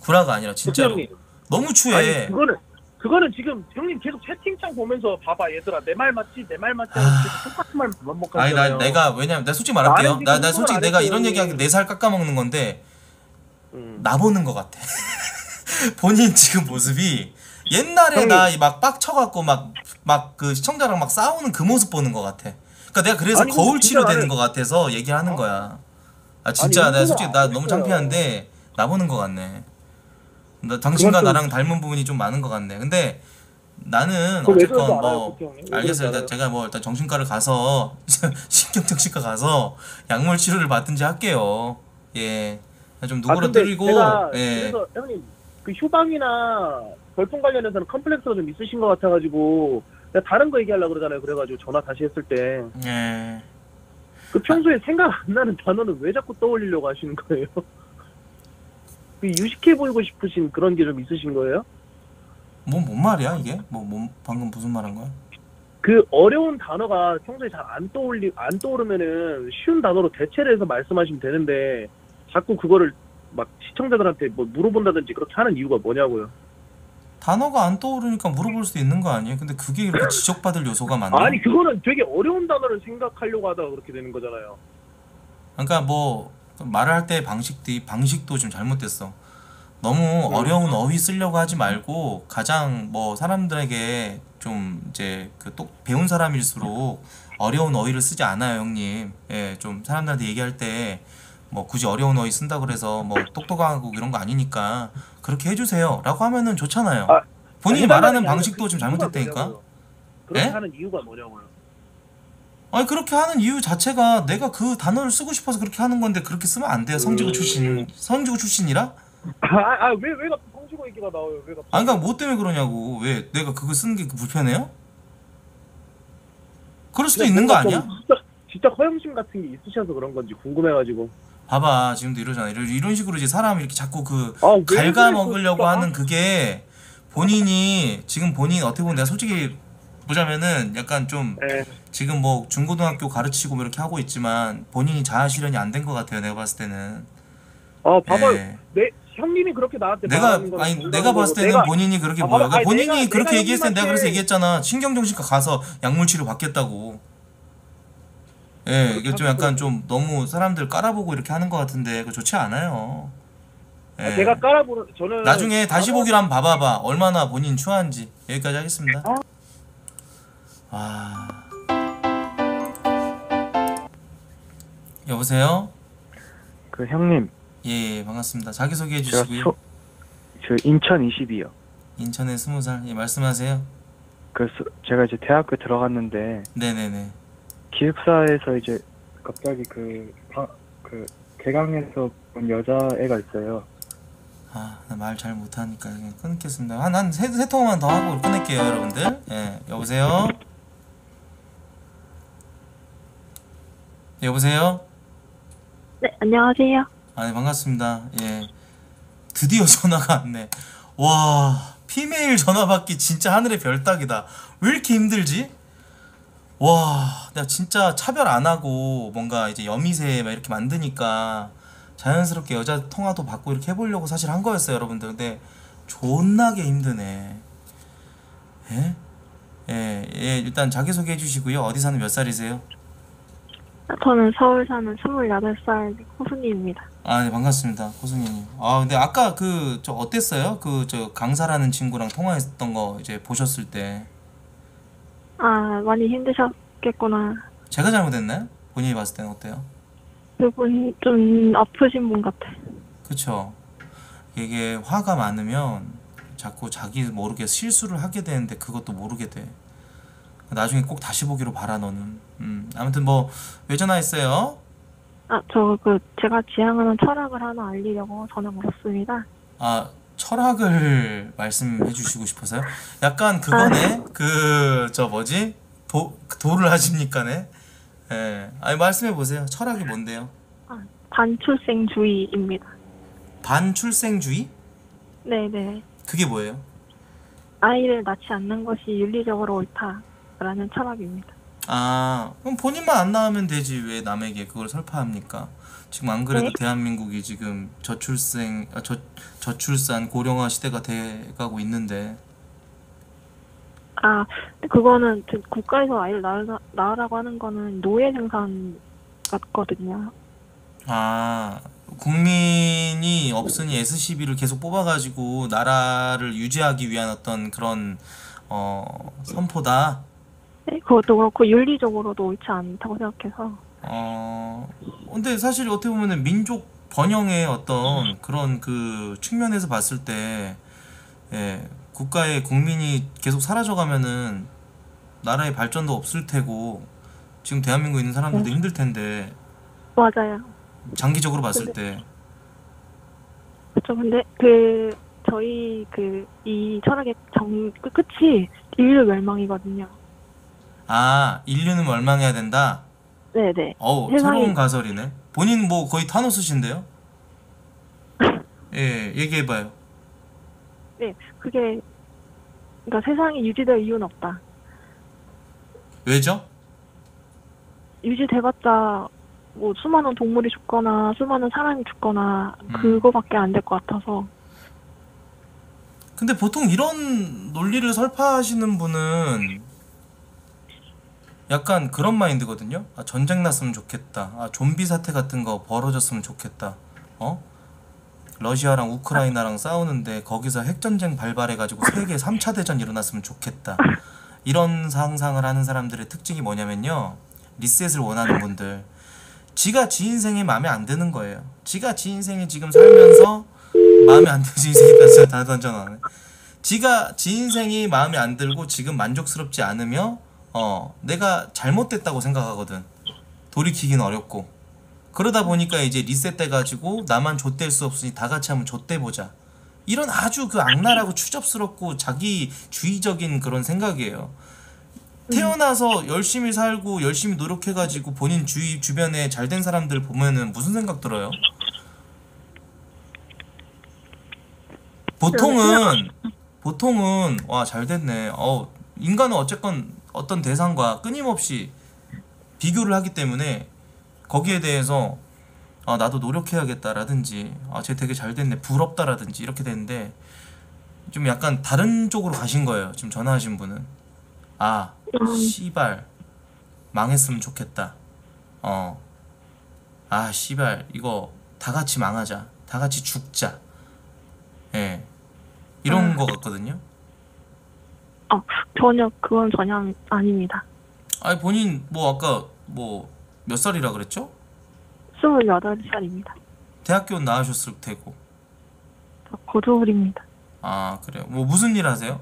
구라가 아니라 진짜로. 형님. 너무 추해. 아니 그거는 그거는 지금 형님 계속 채팅창 보면서 봐봐 얘들아 내 말 맞지 내 말 맞지 계속 똑같은 말 반복하잖아요. 아니 나 내가 왜냐면 나 솔직히 말할게요. 나 나 솔직히 안 내가 했어요. 이런 얘기하기 네살 깎아먹는 건데 음. 나 보는 것 같아. 본인 지금 모습이 옛날에. 나 막 빡쳐갖고 막 막 그 시청자랑 막 싸우는 그 모습 보는 것 같아. 그러니까 내가 그래서 아니, 거울 진짜 치료되는 나는- 것 같아서 얘기하는 거야. 아 진짜 내가 솔직히 나 너무 안 창피한데 나 보는 것 같네. 나 당신과 좀- 나랑 닮은 부분이 좀 많은 것 같네. 근데 나는 왜 어쨌건 알아요, 뭐 그렇게 형님? 왜 알겠어요. 그런지 일단 제가 뭐 일단 정신과를 가서 신경정신과 가서 약물 치료를 받든지 할게요. 예. 좀 아, 근데 누그러뜨리고 제가 예. 그래서 형님 그 휴방이나 별풍 관련해서는 컴플렉스가 좀 있으신 것 같아가지고 내가 다른 거 얘기하려고 그러잖아요. 그래가지고 전화 다시 했을 때그 예. 평소에 생각 안 나는 단어는 왜 자꾸 떠올리려고 하시는 거예요? 그 유식해 보이고 싶으신 그런 게 좀 있으신 거예요? 뭐 뭔 말이야 이게? 뭐, 뭐 방금 무슨 말 한 거야? 그 어려운 단어가 평소에 잘 안 떠올리 안 떠오르면은 쉬운 단어로 대체를 해서 말씀하시면 되는데 자꾸 그거를 막 시청자들한테 뭐 물어본다든지 그렇게 하는 이유가 뭐냐고요. 단어가 안 떠오르니까 물어볼 수도 있는 거 아니에요? 근데 그게 이렇게 지적받을 요소가 많나? 아니 그거는 되게 어려운 단어를 생각하려고 하다가 그렇게 되는 거잖아요. 그러니까 뭐 말을 할 때 방식도 방식도 좀 잘못됐어. 너무 네. 어려운 어휘 쓰려고 하지 말고 가장 뭐 사람들에게 좀 이제 그 똑 배운 사람일수록 어려운 어휘를 쓰지 않아요, 형님. 예, 좀 사람들한테 얘기할 때 뭐 굳이 어려운 어휘 쓴다 그래서 뭐 똑똑하고 이런 거 아니니까 그렇게 해주세요라고 하면은 좋잖아요. 본인이 해달라는 말하는 게 아니라 방식도 그좀 잘못됐다니까. 그렇게 예? 하는 이유가 뭐냐고요. 아니 그렇게 하는 이유 자체가 내가 그 단어를 쓰고 싶어서 그렇게 하는 건데 그렇게 쓰면 안 돼요. 성지고 출신 성지고 출신이라? 아왜왜 갑자기 성지고 얘기가 나와요? 왜 갑자기? 아 그러니까 뭐 때문에 그러냐고. 왜 내가 그거 쓰는 게 불편해요? 그럴 수도 있는 거 아니야? 진짜 진짜 허영심 같은 게 있으셔서 그런 건지 궁금해가지고. 봐봐 지금도 이러잖아. 이런, 이런 식으로 이제 사람 이렇게 자꾸 그 아, 왜 갉아 그래, 먹으려고 진짜? 하는 그게 본인이 지금 본인 어떻게 보면 내가 솔직히 보자면은 약간 좀 네. 지금 뭐 중고등학교 가르치고 뭐 이렇게 하고 있지만 본인이 자아 실현이 안 된 것 같아요. 내가 봤을 때는. 아 봐봐요. 예. 내 형님이 그렇게 나한테 내가 말하는 아니 내가 봤을 때는 내가- 본인이 그렇게 아, 보여. 봐봐, 그러니까 아니, 본인이 내가- 그렇게 내가 얘기했을 때 내가 그래서 형님한테- 얘기했잖아. 신경정신과 가서 약물 치료 받겠다고. 예, 이게 좀 약간 좀 너무 사람들 깔아보고 이렇게 하는 것 같은데 그거 좋지 않아요. 예. 아, 제가 깔아보는 저는 나중에 다시 보기로 한번 봐봐봐. 얼마나 본인 추한지. 여기까지 하겠습니다. 와. 여보세요? 그 형님, 예, 예, 반갑습니다. 자기 소개해 제가 주시고요. 초, 저 인천 20이요. 인천에 스무 살. 예, 말씀하세요. 그 수- 제가 이제 대학교 들어갔는데 네네네. 기획사에서 이제 갑자기 그, 방, 그 개강에서 본 여자애가 있어요. 아, 나 말 잘 못하니까 그냥 끊겠습니다. 한, 한, 세, 세 통만 더 하고 끊을게요, 여러분들. 예, 여보세요? 여보세요? 네, 안녕하세요. 아, 네, 반갑습니다. 예. 드디어 전화가 왔네. 와, 피메일 전화 받기 진짜 하늘의 별 따기다. 왜 이렇게 힘들지? 와, 내가 진짜 차별 안 하고 뭔가 이제 여미새 막 이렇게 만드니까 자연스럽게 여자 통화도 받고 이렇게 해보려고 사실 한 거였어요, 여러분들. 근데 존나게 힘드네. 예? 예, 예, 일단 자기소개 해주시고요. 어디 사는 몇 살이세요? 저는 서울 사는 28살 호수님입니다. 아, 네, 반갑습니다. 호수님. 아, 근데 아까 그, 저, 어땠어요? 그, 저, 강사라는 친구랑 통화했던 거 이제 보셨을 때. 아, 많이 힘드셨겠구나. 제가 잘못했나요? 본인이 봤을 때는 어때요? 그분 좀 아프신 분 같아. 그쵸? 이게 화가 많으면 자꾸 자기 모르게 실수를 하게 되는데 그것도 모르게 돼. 나중에 꼭 다시 보기로 바라, 너는. 음, 아무튼 뭐, 왜 전화했어요? 아, 저 그 제가 지향하는 철학을 하나 알리려고 전화 걸었습니다. 아, 철학을 말씀해 주시고 싶어서요? 약간 그거네? 그, 저 뭐지? 도, 도를 하십니까네? 예. 아니, 말씀해 보세요. 철학이 뭔데요? 반출생주의입니다. 반출생주의? 네 네. 그게 뭐예요? 아이를 낳지 않는 것이 윤리적으로 옳다라는 철학입니다. 아, 그럼 본인만 안 낳으면 되지. 왜 남에게 그걸 설파합니까? 지금 안 그래도 네? 대한민국이 지금 저출생, 아, 저, 저출산 고령화 시대가 돼가고 있는데. 아, 그거는 그 국가에서 아이를 낳으라, 낳으라고 하는 거는 노예 생산 같거든요. 아, 국민이 없으니 SCB를 계속 뽑아가지고 나라를 유지하기 위한 어떤 그런 어 선포다. 네, 그것도 그렇고 윤리적으로도 옳지 않다고 생각해서 어 근데 사실 어떻게 보면은 민족 번영의 어떤 그런 그 측면에서 봤을 때 예, 국가의 국민이 계속 사라져가면은 나라의 발전도 없을 테고 지금 대한민국에 있는 사람들도 힘들 텐데 맞아요. 장기적으로 봤을 때 그렇죠. 근데 그 저희 그 이 철학의 정그 끝이 인류 멸망이거든요. 아, 인류는 멸망해야 된다. 네네. 어우, 새로운 가설이네. 본인 뭐 거의 타노스신데요? 예, 얘기해봐요. 네, 그게 그러니까 세상이 유지될 이유는 없다. 왜죠? 유지돼봤자 뭐 수많은 동물이 죽거나 수많은 사람이 죽거나 음. 그거밖에 안 될 것 같아서 근데 보통 이런 논리를 설파하시는 분은 약간 그런 마인드거든요. 아, 전쟁 났으면 좋겠다. 아, 좀비 사태 같은 거 벌어졌으면 좋겠다. 어? 러시아랑 우크라이나랑 싸우는데 거기서 핵전쟁 발발해가지고 세계 3차 대전 일어났으면 좋겠다. 이런 상상을 하는 사람들의 특징이 뭐냐면요. 리셋을 원하는 분들. 지가 지 인생이 마음에 안 드는 거예요. 지가 지 인생이 지금 살면서 마음에 안 드는 인생이 다, 다 던져놔네. 지가 지 인생이 마음에 안 들고 지금 만족스럽지 않으며 어 내가 잘못됐다고 생각하거든. 돌이키긴 어렵고 그러다 보니까 이제 리셋돼 가지고 나만 좆될 수 없으니 다 같이 한번 좆돼 보자. 이런 아주 그 악랄하고 추접스럽고 자기주의적인 그런 생각이에요. 태어나서 열심히 살고 열심히 노력해가지고 본인 주위 주변에 잘된 사람들 보면은 무슨 생각 들어요? 보통은 보통은 와 잘됐네. 어 인간은 어쨌건 어떤 대상과 끊임없이 비교를 하기 때문에 거기에 대해서 아 나도 노력해야겠다라든지 아 쟤 되게 잘 됐네 부럽다라든지 이렇게 되는데 좀 약간 다른 쪽으로 가신 거예요. 지금 전화하신 분은 아 씨발 망했으면 좋겠다. 어. 아 씨발 이거 다 같이 망하자. 다 같이 죽자. 예. 이런 거 같거든요. 어, 전혀 그건 전혀 아닙니다. 아니 본인 뭐 아까 뭐 몇 살이라 그랬죠? 28살입니다. 대학교 나오셨을 테고. 고졸입니다. 아 그래요. 뭐 무슨 일 하세요?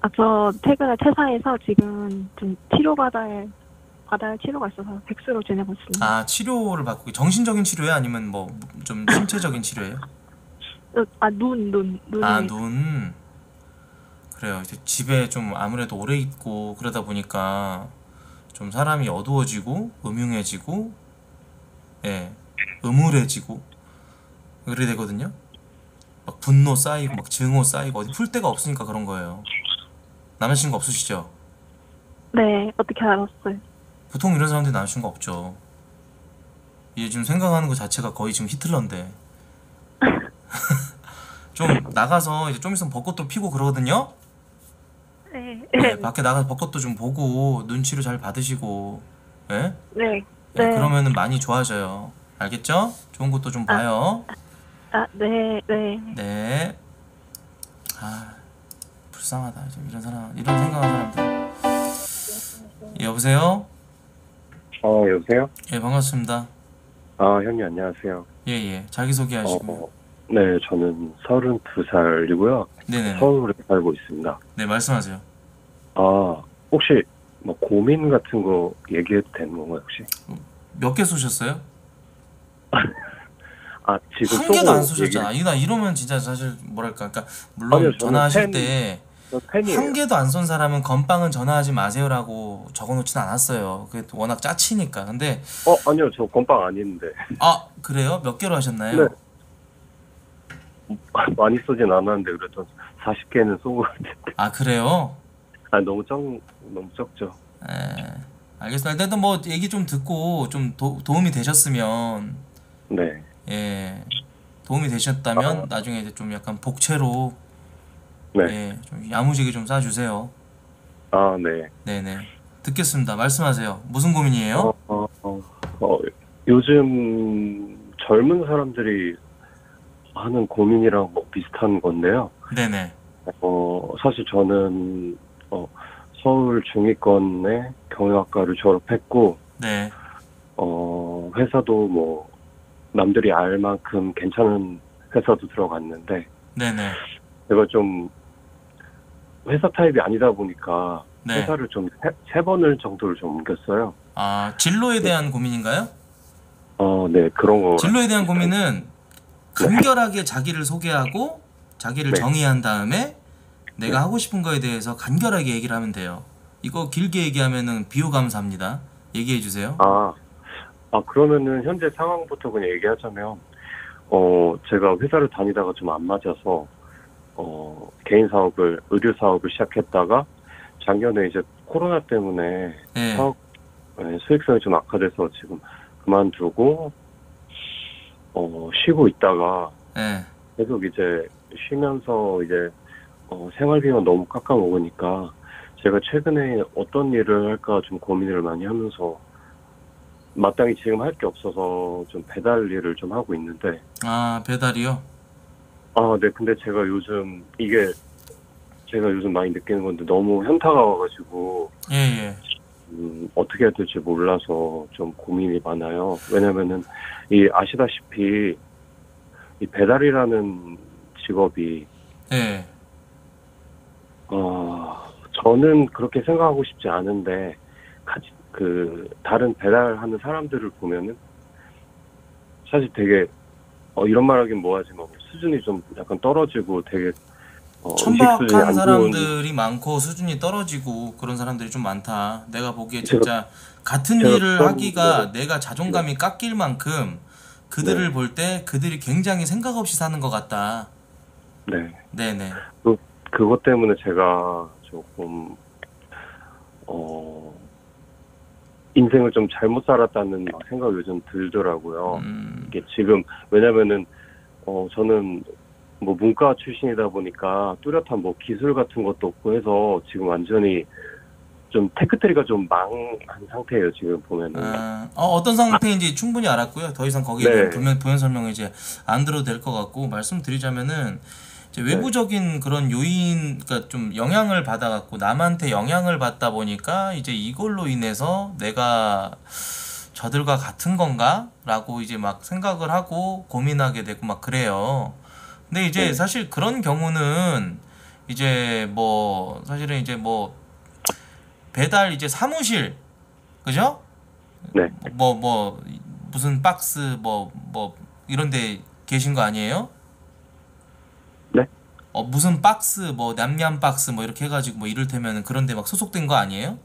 아, 저 퇴근을 퇴사해서 지금 좀 치료받아야 받아야 할 치료가 있어서 백수로 지내고 있습니다. 아 치료를 받고 정신적인 치료예요? 아니면 뭐 좀 신체적인 치료예요? 어, 아, 눈, 눈, 눈이. 아 눈. 그래요. 이제 집에 좀 아무래도 오래 있고 그러다 보니까 좀 사람이 어두워지고 음흉해지고 예 음울해지고 그래 되거든요. 막 분노 쌓이고 막 증오 쌓이고 어디 풀 데가 없으니까 그런 거예요. 남자친구 없으시죠? 네, 어떻게 알았어요? 보통 이런 사람들이 남자친구 없죠. 이게 지금 생각하는 것 자체가 거의 지금 히틀러인데. 좀 나가서 이제 좀 있으면 벚꽃도 피고 그러거든요. 네, 네, 밖에 나가서 벚꽃도 좀 보고 눈치를 잘 받으시고, 예? 네, 네, 네. 그러면은 많이 좋아져요. 알겠죠? 좋은 것도 좀 봐요. 아, 네, 네. 네. 아, 불쌍하다. 좀 이런 사람, 이런 생각하는 사람들. 예, 여보세요? 어, 여보세요? 예, 반갑습니다. 아, 형님 안녕하세요. 예, 예. 자기소개 하시고. 어, 네, 저는 32살이고요. 네네. 서울에 살고 있습니다. 네, 말씀하세요. 아, 혹시 뭐 고민 같은 거 얘기해도 되는 건가요, 혹시? 몇 개 쏘셨어요? 아, 지금 한 개도 안 쏘셨잖아. 이나 이러면 진짜 사실 뭐랄까, 그러니까 물론 아니요, 저는 전화하실 팬- 때저 팬이에요. 한 개도 안 쏜 사람은 건빵은 전화하지 마세요라고 적어놓진 않았어요. 그게 워낙 짜치니까. 근데 어, 아니요, 저 건빵 아닌데. 아 그래요? 몇 개로 하셨나요? 네. 많이 쏘진 않았는데, 그래도 40개는 쏘고. 아 그래요? 아, 너무 적, 너무 적죠. 예. 알겠습니다. 일단 뭐 얘기 좀 듣고 좀 도, 도움이 되셨으면 네. 예 도움이 되셨다면 나중에 이제 좀 약간 복채로 네. 예, 좀 야무지게 좀 쏴주세요. 아, 네. 네네. 듣겠습니다. 말씀하세요. 무슨 고민이에요? 어, 어, 어, 어, 요즘 젊은 사람들이 하는 고민이랑 뭐 비슷한 건데요. 네네. 어, 사실 저는, 어, 서울 중위권의 경영학과를 졸업했고, 네. 어, 회사도 뭐, 남들이 알 만큼 괜찮은 회사도 들어갔는데, 네네. 제가 좀, 회사 타입이 아니다 보니까, 네. 회사를 좀 세, 세 번을 정도를 좀 옮겼어요. 아 진로에 대한 고민인가요? 어, 네, 그런 거. 진로에 대한 고민은 간결하게 자기를 소개하고 자기를 네. 정의한 다음에 내가 하고 싶은 거에 대해서 간결하게 얘기를 하면 돼요. 이거 길게 얘기하면은 비호감사입니다. 얘기해 주세요. 아, 아, 그러면은 현재 상황부터 그냥 얘기하자면, 어, 제가 회사를 다니다가 좀 안 맞아서, 어, 개인 사업을, 의류 사업을 시작했다가, 작년에 이제 코로나 때문에 네. 사업, 네, 수익성이 좀 악화돼서 지금 그만두고 어 쉬고 있다가 예. 계속 이제 쉬면서 이제 어 생활비만 너무 깎아 먹으니까 제가 최근에 어떤 일을 할까 좀 고민을 많이 하면서 마땅히 지금 할 게 없어서 좀 배달 일을 좀 하고 있는데 아 배달이요? 아, 네. 근데 제가 요즘 이게 제가 요즘 많이 느끼는 건데 너무 현타가 와가지고 예 예. 음, 어떻게 해야 될지 몰라서 좀 고민이 많아요. 왜냐면은 이 아시다시피 이 배달이라는 직업이 예. 어 저는 그렇게 생각하고 싶지 않은데 같이 그 다른 배달하는 사람들을 보면은 사실 되게 어 이런 말하긴 뭐하지만 수준이 좀 약간 떨어지고 되게 어, 천박한 사람들이 많고 수준이 떨어지고 그런 사람들이 좀 많다. 내가 보기에 제가- 진짜 같은 제가 일을 하기가 내가 자존감이 깎일 만큼 그들을 네. 볼때 그들이 굉장히 생각 없이 사는 것 같다. 네. 네네. 그, 그것 때문에 제가 조금, 어, 인생을 좀 잘못 살았다는 생각이 요즘 들더라고요. 이게 지금, 왜냐면은, 어, 저는 뭐 문과 출신이다 보니까 뚜렷한 뭐 기술 같은 것도 없고 해서 지금 완전히 좀 테크트리가 좀 망한 상태예요, 지금 보면은. 아, 어, 어떤 상태인지 충분히 알았고요. 더 이상 거기에 네. 부연, 부연 설명을 이제 안 들어도 될 것 같고 말씀드리자면은 이제 네. 외부적인 그런 요인, 그러니까 좀 영향을 받아갖고 남한테 영향을 받다 보니까 이제 이걸로 인해서 내가 저들과 같은 건가라고 이제 막 생각을 하고 고민하게 되고 막 그래요. 근데 이제 네. 사실 그런 경우는 이제 뭐 사실은 이제 뭐 배달 이제 사무실 그죠? 네. 뭐뭐 무슨 박스 뭐뭐 이런 데 계신 거 아니에요? 네? 어 무슨 박스 뭐 냠냠 박스 뭐 이렇게 해가지고 뭐 이를테면 그런 데 막 소속된 거 아니에요?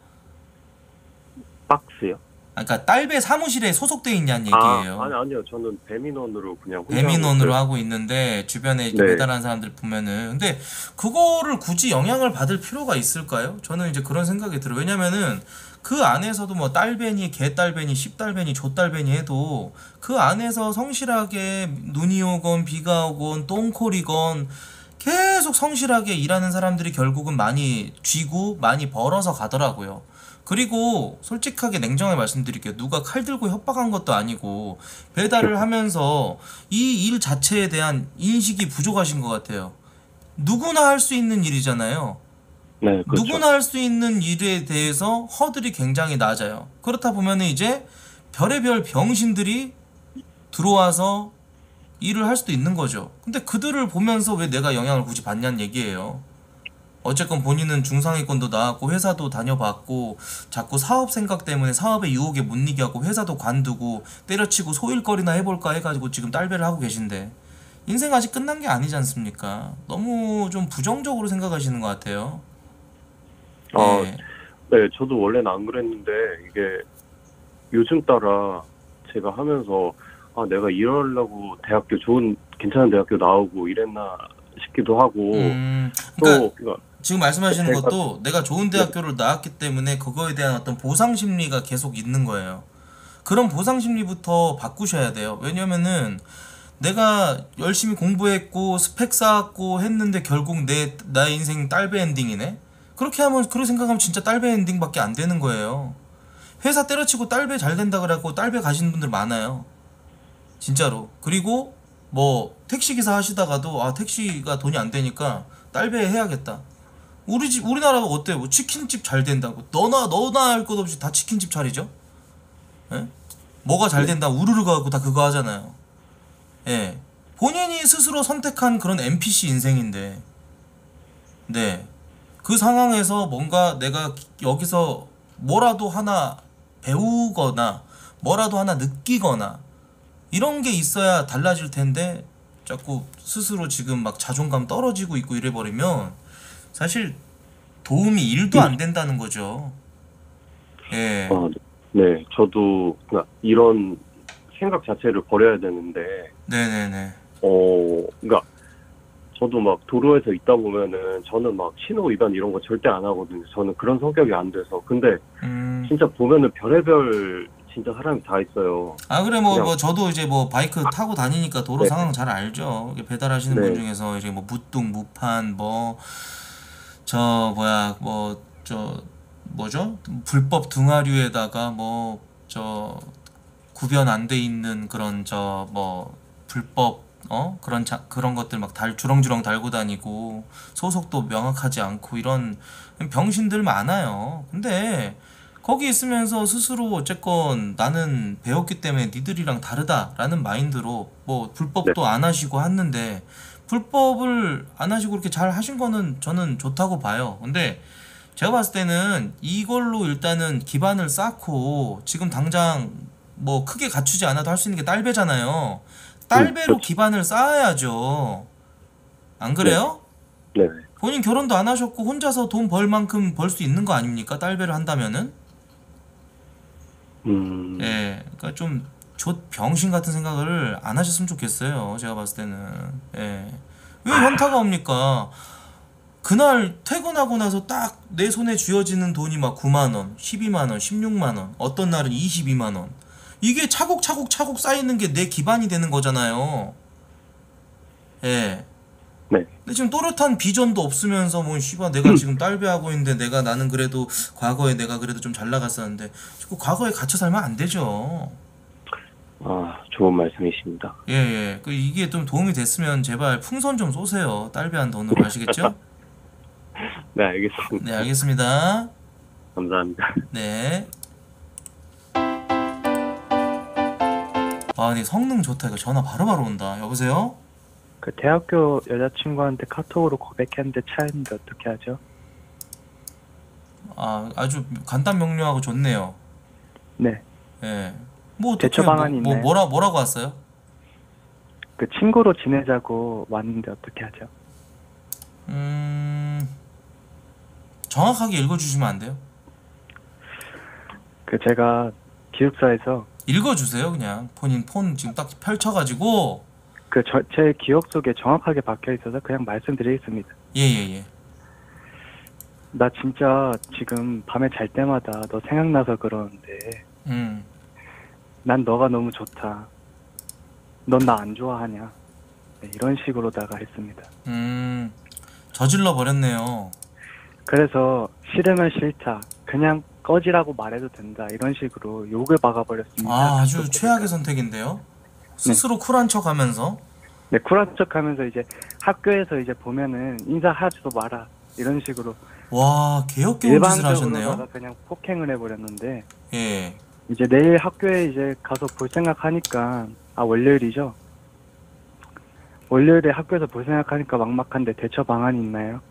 박스요? 아, 그러니까 딸배 사무실에 소속돼 있냐는 얘기예요. 아, 아니, 아니요. 저는 배민원으로 그냥 배민원으로 하고 있는데 주변에 이제 네. 배달하는 사람들 보면은 근데 그거를 굳이 영향을 받을 필요가 있을까요? 저는 이제 그런 생각이 들어요. 왜냐면은 그 안에서도 뭐 딸배니 개딸배니 십딸배니 조딸배니 해도 그 안에서 성실하게 눈이 오건 비가 오건 똥콜이건 계속 성실하게 일하는 사람들이 결국은 많이 쥐고 많이 벌어서 가더라고요. 그리고 솔직하게 냉정하게 말씀드릴게요. 누가 칼 들고 협박한 것도 아니고 배달을 하면서 이 일 자체에 대한 인식이 부족하신 것 같아요. 누구나 할 수 있는 일이잖아요. 네, 그렇죠. 누구나 할 수 있는 일에 대해서 허들이 굉장히 낮아요. 그렇다 보면은 이제 별의별 병신들이 들어와서 일을 할 수도 있는 거죠. 근데 그들을 보면서 왜 내가 영향을 굳이 받냐는 얘기예요. 어쨌건 본인은 중상위권도 나왔고 회사도 다녀봤고 자꾸 사업 생각 때문에 사업의 유혹에 못 이게 하고 회사도 관두고 때려치고 소일거리나 해볼까 해가지고 지금 딸배를 하고 계신데 인생 아직 끝난 게 아니지 않습니까? 너무 좀 부정적으로 생각하시는 것 같아요. 아, 네. 네, 저도 원래는 안 그랬는데 이게 요즘 따라 제가 하면서 아, 내가 이러려고 대학교 좋은 괜찮은 대학교 나오고 이랬나 싶기도 하고 음, 또 그러니까 그러니까 지금 말씀하시는 제가- 것도 내가 좋은 대학교를 나왔기 때문에 그거에 대한 어떤 보상 심리가 계속 있는 거예요. 그런 보상 심리부터 바꾸셔야 돼요. 왜냐면은 내가 열심히 공부했고 스펙 쌓았고 했는데 결국 내 나의 인생 딸배 엔딩이네. 그렇게 하면 그렇게 생각하면 진짜 딸배 엔딩밖에 안 되는 거예요. 회사 때려치고 딸배 잘 된다 그래갖고 딸배 가시는 분들 많아요. 진짜로. 그리고 뭐 택시 기사 하시다가도 아 택시가 돈이 안 되니까 딸배 해야겠다. 우리 집 우리나라가 어때요? 뭐 치킨집 잘 된다고 너나 너나 할 것 없이 다 치킨집 차리죠? 예? 뭐가 잘 된다 우르르 가고 다 그거 하잖아요. 예. 본인이 스스로 선택한 그런 NPC 인생인데 네. 그 상황에서 뭔가 내가 여기서 뭐라도 하나 배우거나 뭐라도 하나 느끼거나 이런 게 있어야 달라질 텐데 자꾸 스스로 지금 막 자존감 떨어지고 있고 이래 버리면 사실 도움이 일도 안 된다는 거죠. 예. 아, 네, 저도 그러니까 이런 생각 자체를 버려야 되는데 네네네. 어, 그러니까 저도 막 도로에서 있다 보면은 저는 막 신호 위반 이런 거 절대 안 하거든요. 저는 그런 성격이 안 돼서. 근데 음. 진짜 보면은 별의별 진짜 사람이 다 있어요. 아 그래 뭐 그냥- 뭐 저도 이제 뭐 바이크 타고 다니니까 도로 네. 상황 잘 알죠. 배달하시는 네. 분 중에서 이제 뭐 무뚝 무판 뭐 저 뭐야 뭐 저 뭐죠? 불법 등하류에다가 뭐 저 구변 안돼 있는 그런 저 뭐 불법 어? 그런 자, 그런 것들 막 달 주렁주렁 달고 다니고 소속도 명확하지 않고 이런 병신들 많아요. 근데 거기 있으면서 스스로 어쨌건 나는 배웠기 때문에 니들이랑 다르다라는 마인드로 뭐 불법도 안 하시고 했는데 불법을 안 하시고 이렇게 잘 하신 거는 저는 좋다고 봐요. 근데 제가 봤을 때는 이걸로 일단은 기반을 쌓고 지금 당장 뭐 크게 갖추지 않아도 할 수 있는 게 딸배잖아요. 딸배로 기반을 쌓아야죠. 안 그래요? 네. 본인 결혼도 안 하셨고 혼자서 돈 벌 만큼 벌 수 있는 거 아닙니까? 딸배를 한다면은? 음. 예. 그러니까 좀 조, 병신 같은 생각을 안 하셨으면 좋겠어요. 제가 봤을 때는. 예. 왜 현타가 옵니까? 그날 퇴근하고 나서 딱 내 손에 쥐어지는 돈이 막 9만 원, 12만 원, 16만 원, 어떤 날은 22만 원. 이게 차곡차곡 차곡 쌓이는 게 내 기반이 되는 거잖아요. 예. 네. 근데 지금 또렷한 비전도 없으면서 뭐 씨발 내가 지금 딸배하고 있는데 내가 나는 그래도 과거에 내가 그래도 좀 잘 나갔었는데 자꾸 과거에 갇혀 살면 안 되죠. 아, 좋은 말씀이십니다. 예, 예. 그 이게 좀 도움이 됐으면 제발 풍선 좀 쏘세요. 딸배한 돈으로 아시겠죠? 네, 알겠습니다. 네, 알겠습니다. 감사합니다. 네. 아, 근데 성능 좋다. 이거 전화 바로바로 온다. 여보세요? 그 대학교 여자친구한테 카톡으로 고백했는데 차였는데 어떻게 하죠? 아, 아주 간단 명료하고 좋네요. 네. 예. 뭐 대처 방안이 뭐, 뭐 있나요? 뭐라 뭐라고 왔어요? 그 친구로 지내자고 왔는데 어떻게 하죠? 음. 정확하게 읽어 주시면 안 돼요? 그 제가 기숙사에서 읽어 주세요, 그냥. 본인 폰 지금 딱 펼쳐 가지고 그 제 기억 속에 정확하게 박혀 있어서 그냥 말씀드리겠습니다. 예, 예, 예. 나 진짜 지금 밤에 잘 때마다 너 생각나서 그러는데 음. 난 너가 너무 좋다. 넌 나 안 좋아하냐? 네, 이런 식으로다가 했습니다. 음. 저질러 버렸네요. 그래서 싫으면 싫다. 그냥 꺼지라고 말해도 된다. 이런 식으로 욕을 박아버렸습니다. 아, 아주 최악의 선택인데요. 스스로 쿨한 척 하면서 네, 쿨한 척 하면서 이제 학교에서 이제 보면은 인사하지도 마라. 이런 식으로 와, 개역겨운 짓을 하셨네요. 그냥 폭행을 해버렸는데 예. 이제 내일 학교에 이제 가서 볼 생각하니까 아 월요일이죠. 월요일에 학교에서 볼 생각하니까 막막한데 대처 방안이 있나요?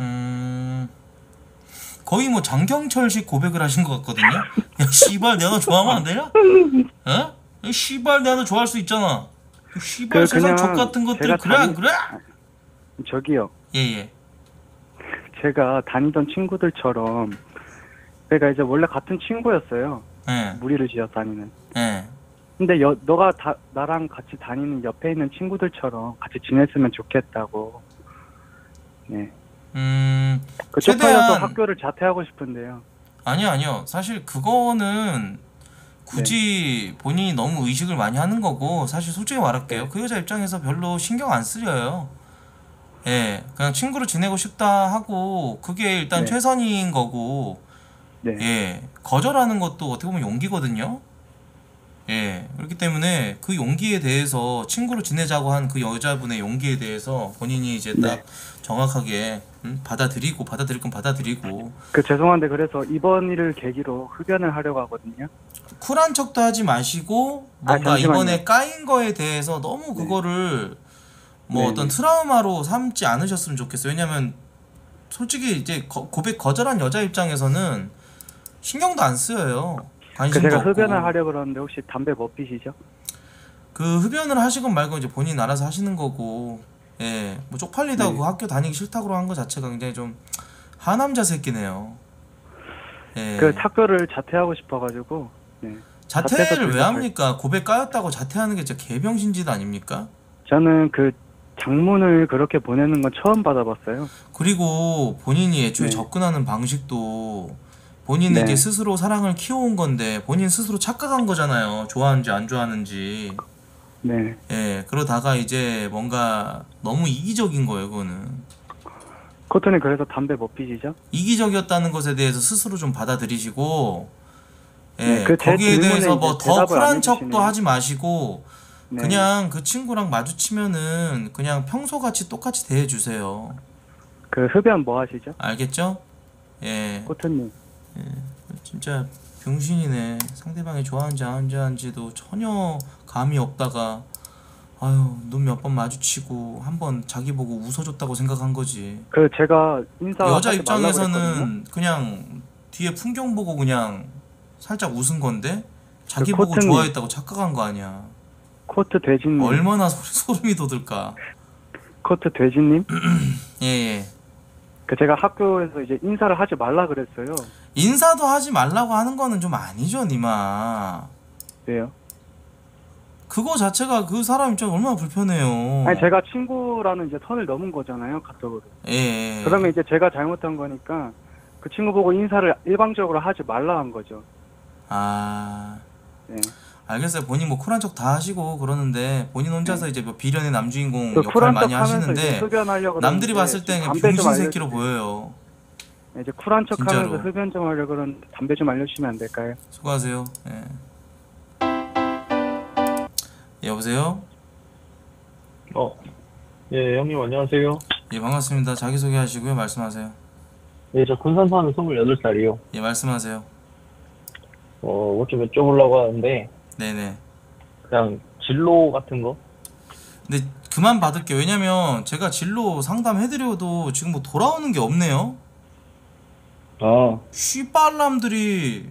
음. 거의 뭐 장경철식 고백을 하신 것 같거든요. 야, 씨발 내가 너 좋아하면 안 되냐? 어? 야, 씨발 내가 너 좋아할 수 있잖아. 이 씨발 그 세상 족 같은 것들 그래 안 다니- 그래? 저기요. 예, 예. 제가 다니던 친구들처럼 제가 이제 원래 같은 친구였어요. 예. 무리를 지어 다니는. 예. 근데 여, 너가 다, 나랑 같이 다니는 옆에 있는 친구들처럼 같이 지냈으면 좋겠다고. 네. 음. 그 최대한- 학교를 자퇴하고 싶은데요. 아니요, 아니요. 사실 그거는 굳이 본인이 너무 의식을 많이 하는 거고 사실 솔직히 말할게요. 그 여자 입장에서 별로 신경 안 쓰여요. 예, 그냥 친구로 지내고 싶다 하고 그게 일단 네. 최선인 거고 네. 예, 거절하는 것도 어떻게 보면 용기거든요. 예, 그렇기 때문에 그 용기에 대해서 친구로 지내자고 한 그 여자분의 용기에 대해서 본인이 이제 딱 정확하게 음, 받아들이고 받아들일 건 받아들이고 그 죄송한데 그래서 이번 일을 계기로 흡연을 하려고 하거든요. 쿨한 척도 하지 마시고 아, 뭔가 잠시만요. 이번에 까인 거에 대해서 너무 그거를 뭐 네, 어떤 네. 트라우마로 삼지 않으셨으면 좋겠어요. 왜냐면 솔직히 이제 거- 고백 거절한 여자 입장에서는 신경도 안 쓰여요. 그 관심도 제가 없고. 흡연을 하려고 그러는데 혹시 담배 뭐 피시죠? 그 흡연을 하시건 말건 이제 본인 알아서 하시는 거고 예, 뭐 쪽팔리다고 네. 그 학교 다니기 싫다고 한 거 자체가 굉장히 좀 하남자 새끼네요. 예. 그 학교를 자퇴하고 싶어가지고. 네. 자퇴를 왜 합니까? 고백 까였다고 자퇴하는 게 진짜 개병신짓 아닙니까? 저는 그 장문을 그렇게 보내는 건 처음 받아봤어요. 그리고 본인이 애초에 네. 접근하는 방식도 본인은 네. 이제 스스로 사랑을 키워온 건데 본인 스스로 착각한 거잖아요. 좋아하는지 안 좋아하는지. 네. 예, 그러다가 이제 뭔가 너무 이기적인 거예요, 그거는. 코트님 그래서 담배 못 피시죠? 이기적이었다는 것에 대해서 스스로 좀 받아들이시고, 예, 네, 그제 거기에 대해서 뭐 더 쿨한 척도. 하지 마시고, 네. 그냥 그 친구랑 마주치면은 그냥 평소같이 똑같이 대해주세요. 그 흡연 뭐 하시죠? 알겠죠? 예. 코트님. 진짜 병신이네. 상대방이 좋아하는지 안 좋아하는지도 전혀 감이 없다가 아유 눈 몇 번 마주치고 한 번 자기 보고 웃어줬다고 생각한 거지. 그 제가 인사 여자. 입장에서는 그냥 뒤에 풍경 보고 그냥 살짝 웃은 건데 자기 그 보고 코트님. 좋아했다고 착각한 거 아니야. 코트 돼지님. 얼마나 소, 소름이 돋을까. 코트 돼지님. 예 예. 그 제가 학교에서 이제 인사를 하지 말라 그랬어요. 인사도 하지 말라고 하는 거는 좀 아니죠, 니마. 왜요? 그거 자체가 그 사람 입장에 얼마나 불편해요. 아니 제가 친구라는 이제 선을 넘은 거잖아요 카톡으로. 예, 예. 그러면 이제 제가 잘못한 거니까 그 친구 보고 인사를 일방적으로 하지 말라 한 거죠. 아. 네. 알겠어요. 본인 뭐 쿨한 척 다 하시고 그러는데 본인 혼자서 이제 뭐 비련의 남주인공 그 역할 많이 하시는데 남들이 봤을 좀 병신 새끼로 알려주세요. 보여요. 네, 이제 쿨한 척 진짜로. 하면서 흡연 좀 하려고 그러는데 담배 좀 알려주시면 안 될까요? 수고하세요. 예. 예, 여보세요? 어, 예, 형님 안녕하세요. 예, 반갑습니다. 자기소개 하시고요. 말씀하세요. 예, 저 군산 사는 28살이요. 예, 말씀하세요. 어, 뭐 좀 여쭤보려고 하는데, 네네. 그냥 진로 같은 거? 근데 그만 받을게요. 왜냐면 제가 진로 상담해드려도 지금 뭐 돌아오는 게 없네요. 아, 씨발람들이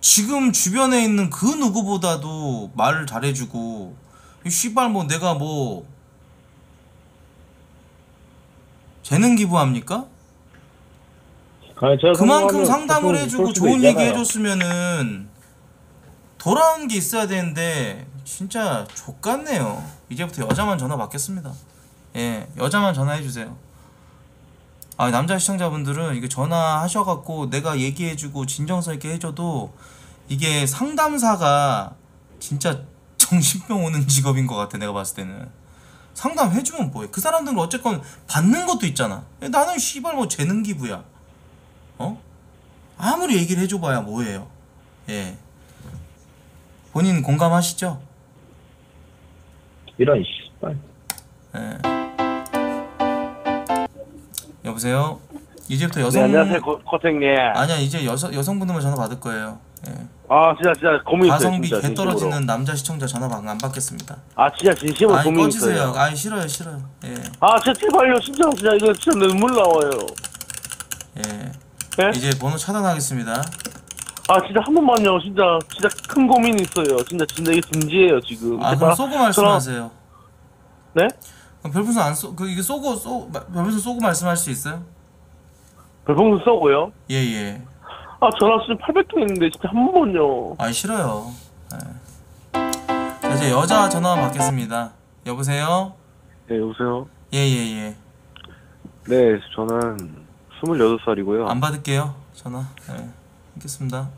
지금 주변에 있는 그 누구보다도 말을 잘해주고 이 씨발 뭐 내가 뭐 재능 기부합니까? 아니, 그만큼 상담을 해주고 좋은 얘기. 해줬으면은 돌아오는 게 있어야 되는데 진짜 족같네요. 이제부터 여자만 전화 받겠습니다. 예, 여자만 전화해주세요. 아 남자 시청자분들은 이게 전화하셔갖고 내가 얘기해주고 진정성 있게 해줘도 이게 상담사가 진짜 정신병 오는 직업인 것 같아 내가 봤을 때는. 상담해주면 뭐해? 그 사람들은 어쨌건 받는 것도 있잖아. 나는 씨발 뭐 재능 기부야. 어? 아무리 얘기를 해줘봐야 뭐예요? 예. 본인 공감하시죠? 이런 씨발. 예 여보세요? 이제부터 여성 네, 안녕하세요, 코- 코탱님. 아니야 이제 여성 여성분들만 전화 받을 거예요. 예. 아, 진짜, 진짜 고민 있어요. 가성비 진짜, 개 떨어지는 진심으로. 남자 시청자 전화 방안 받겠습니다. 아, 진짜 진심으로 아니 고민 꺼지세요. 있어요. 아니 싫어요 싫어요. 예 아, 진짜 제발요. 진짜, 진짜, 이거 진짜 눈물 나와요. 예. 이제 번호 차단하겠습니다. 아, 진짜 한 번만요. 진짜, 진짜 큰 고민이 있어요. 진짜, 진짜 이게 진지해요, 지금. 아 그럼 쏘고 말씀하세요. 네? 그럼 별풍선 안 쏘, 그 이게 쏘고 쏘 마- 별풍선 쏘고 말씀할 수 있어요? 별풍선 쏘고요? 예 예. 아, 전화 수준 800통 있는데, 진짜 한 번만요. 아 싫어요. 예. 자, 이제 여자 전화 받겠습니다. 여보세요? 네, 여보세요? 예예 예. 네, 저는 28살이고요. 안 받을게요. 전화. 예. 끊겠습니다.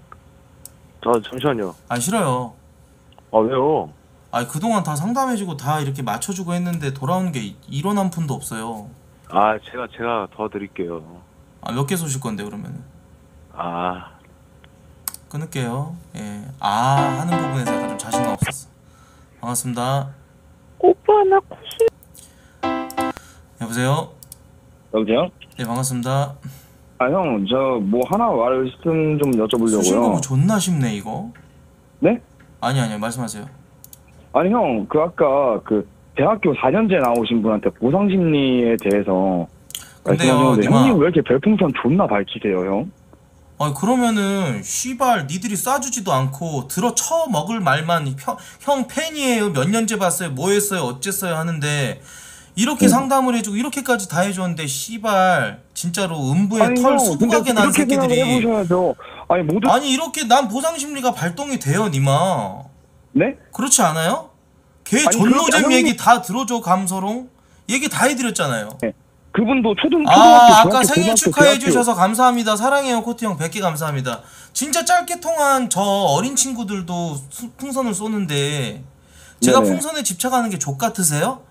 아, 잠시만요. 아 싫어요. 아, 왜요? 아 그동안 다 상담해주고 다 이렇게 맞춰주고 했는데 돌아오는 게 이런 한 푼도 없어요. 아, 제가, 제가 도와드릴게요. 아 몇 개 쏘실 건데 그러면 아, 끊을게요. 예. 아 하는 부분에서 약간 좀 자신감 없었어. 반갑습니다. 오빠, 나 코스. 여보세요? 여보세요? 네 반갑습니다. 아, 형, 저 뭐 하나 말씀 좀 여쭤보려고요. 존나 쉽네 이거. 네? 아니 아니요 말씀하세요. 아니, 형, 그 아까 그 대학교 4년제 나오신 분한테 보상 심리에 대해서 근데요, 말씀하셨는데 니마. 형님 왜 이렇게 별풍선 존나 밝히세요, 형? 아니 그러면은 씨발 니들이 쏴주지도 않고 들어 쳐 먹을 말만 형, 형 팬이에요? 몇 년째 봤어요? 뭐 했어요? 어쨌어요? 하는데 이렇게 상담을 해주고 이렇게까지 다 해줬는데 씨발 진짜로 음부에 아니, 털 형, 근데 난 그렇게 생각을 새끼들이. 해보셔야죠. 아니, 모두 아니 이렇게 난 보상 심리가 발동이 돼요 니마 네? 그렇지 않아요? 걔 아니, 존노잼 그렇게 얘기 다 들어줘 감서롱 얘기 다 해드렸잖아요 그분도 초등 초등학교 아, 아까 생일 축하해. 주셔서 감사합니다. 사랑해요, 코트 형. 100개 감사합니다. 진짜 짧게 통한 저 어린 친구들도 수- 풍선을 쏘는데 제가 네네. 풍선에 집착하는 게 족 같으세요?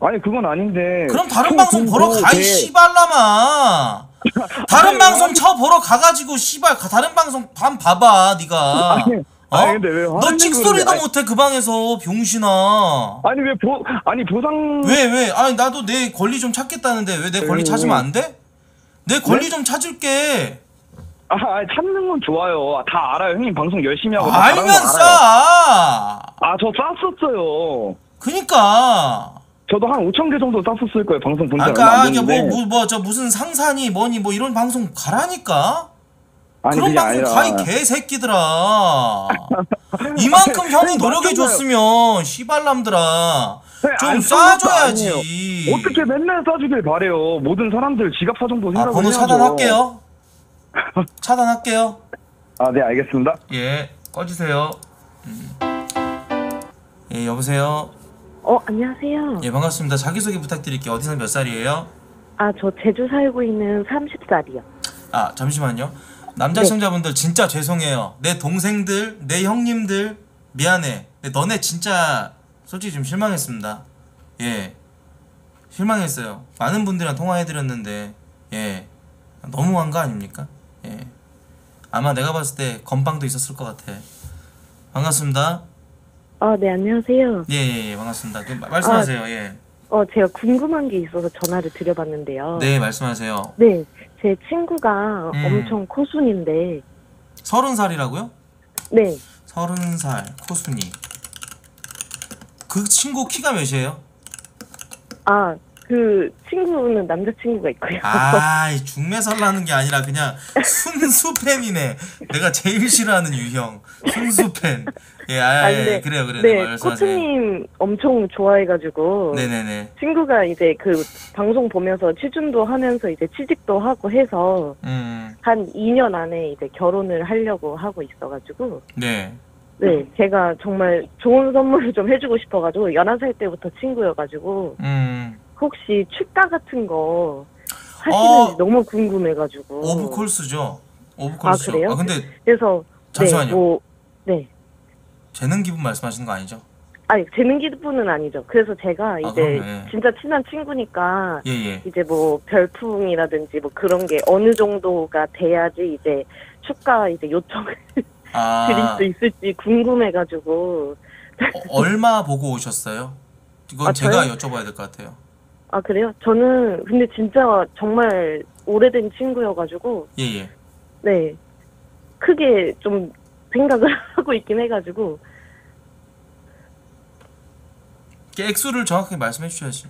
아니 그건 아닌데. 그럼 다른 총 방송 보러 가, 이 대- 씨발라마. 다른 방송. 쳐 보러 가가지고 씨발 가- 다른 방송 반 봐봐, 네가. 아니, 어? 아니, 근데 왜 너 찍소리도 아니- 못해 그 방에서 병신아. 아니 왜 보 아니 보상 왜 왜? 아니 나도 내 권리 좀 찾겠다는데 왜 내 권리 음. 찾으면 안 돼? 내 권리 네? 좀 찾을게. 아 찾는 건 좋아요. 다 알아요. 형님 방송 열심히 하고 다 알면 싸. 아저 쌌었어요. 그니까. 저도 한 5천 개 정도 쌌었을 거예요. 방송 본지 아까 안 이게. 뭐뭐저 무슨 상산이 뭐니 뭐 이런 방송 가라니까. 아니, 그런 방송 아니라- 가이 개새끼들아. 이만큼 형이 노력해 줬으면 씨발람들아 좀. 아니에요. 어떻게 맨날 싸주길 바래요. 모든 사람들 지갑 사정도 아 생각을 번호 해야죠. 차단할게요. 차단할게요. 아, 네, 알겠습니다. 예, 꺼주세요. 음. 예, 여보세요. 어, 안녕하세요. 예, 반갑습니다. 자기소개 부탁드릴게요. 어디서 몇 살이에요? 아, 저 제주 살고 있는 30살이요. 아, 잠시만요. 남자 네. 시청자분들 진짜 죄송해요. 내 동생들, 내 형님들 미안해. 근데 너네 진짜 솔직히 좀 실망했습니다. 예. 실망했어요. 많은 분들이랑 통화해드렸는데, 예. 너무한 거 아닙니까? 예. 아마 내가 봤을 때 건빵도 있었을 것 같아. 반갑습니다. 아, 네, 안녕하세요. 예, 예, 예, 반갑습니다. 그, 마- 말씀하세요. 예. 어, 제가 궁금한 게 있어서 전화를 드려봤는데요. 네, 말씀하세요. 네, 제 친구가 음. 엄청 코순인데, 서른 살이라고요? 네, 서른 살 코순이. 그 친구 키가 몇이에요? 아, 그 친구는 남자친구가 있고요. 아, 이 중매설라는 게 아니라 그냥 순수 팬이네. 내가 제일 싫어하는 유형. 순수 팬. 예, 아, 아, 예, 근데- 그래요, 그래요. 네, 말씀하세요. 코트님 엄청 좋아해가지고, 네네네. 친구가 이제 그 방송 보면서 취준도 하면서 이제 취직도 하고 해서, 음, 한 2년 안에 이제 결혼을 하려고 하고 있어가지고, 네. 네, 제가 정말 좋은 선물을 좀 해주고 싶어가지고, 11살 때부터 친구여가지고, 음, 혹시 축가 같은 거 하시는지 어. 너무 궁금해가지고. 오브콜스죠. 아, 오브콜스죠. 그래요? 아, 근데 그래서, 잠시만요. 네, 뭐, 네. 재능 기분 말씀하시는 거 아니죠? 아니, 재능 기분은 아니죠. 그래서 제가 이제 그러네. 진짜 친한 친구니까, 예, 예. 이제 뭐 별풍이라든지 뭐 그런 게 어느 정도가 돼야지 이제 축가 이제 요청을 아, 드릴 수 있을지 궁금해가지고. 어, 얼마 보고 오셨어요? 이건 아, 제가 저요? 여쭤봐야 될 것 같아요. 아, 그래요? 저는 근데 진짜 정말 오래된 친구여가지고, 예, 예. 네. 크게 좀 생각을 하고 있긴 해가지고. 그 액수를 정확하게 말씀해 주셔야지.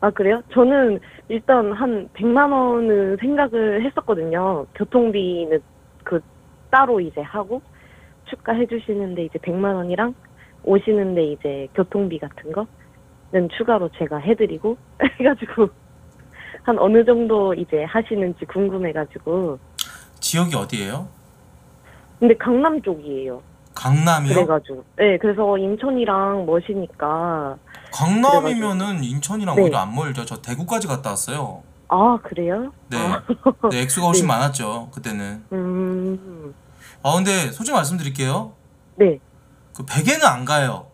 아, 그래요? 저는 일단 한 100만 원은 생각을 했었거든요. 교통비는 그 따로 이제 하고, 축가해 주시는데 이제 100만 원이랑 오시는데 이제 교통비 같은 거 는 추가로 제가 해드리고, 해가지고, 한 어느 정도 이제 하시는지 궁금해가지고. 지역이 어디예요? 근데 강남 쪽이에요. 강남이요? 그래가지고. 네, 그래서 인천이랑 멋이니까. 강남이면은 인천이랑 네. 오히려 안 멀죠. 저 대구까지 갔다 왔어요. 아, 그래요? 네. 네, 액수가 훨씬 네. 많았죠. 그때는. 음, 아, 근데 솔직히 말씀드릴게요. 네. 그 베개는 안 가요.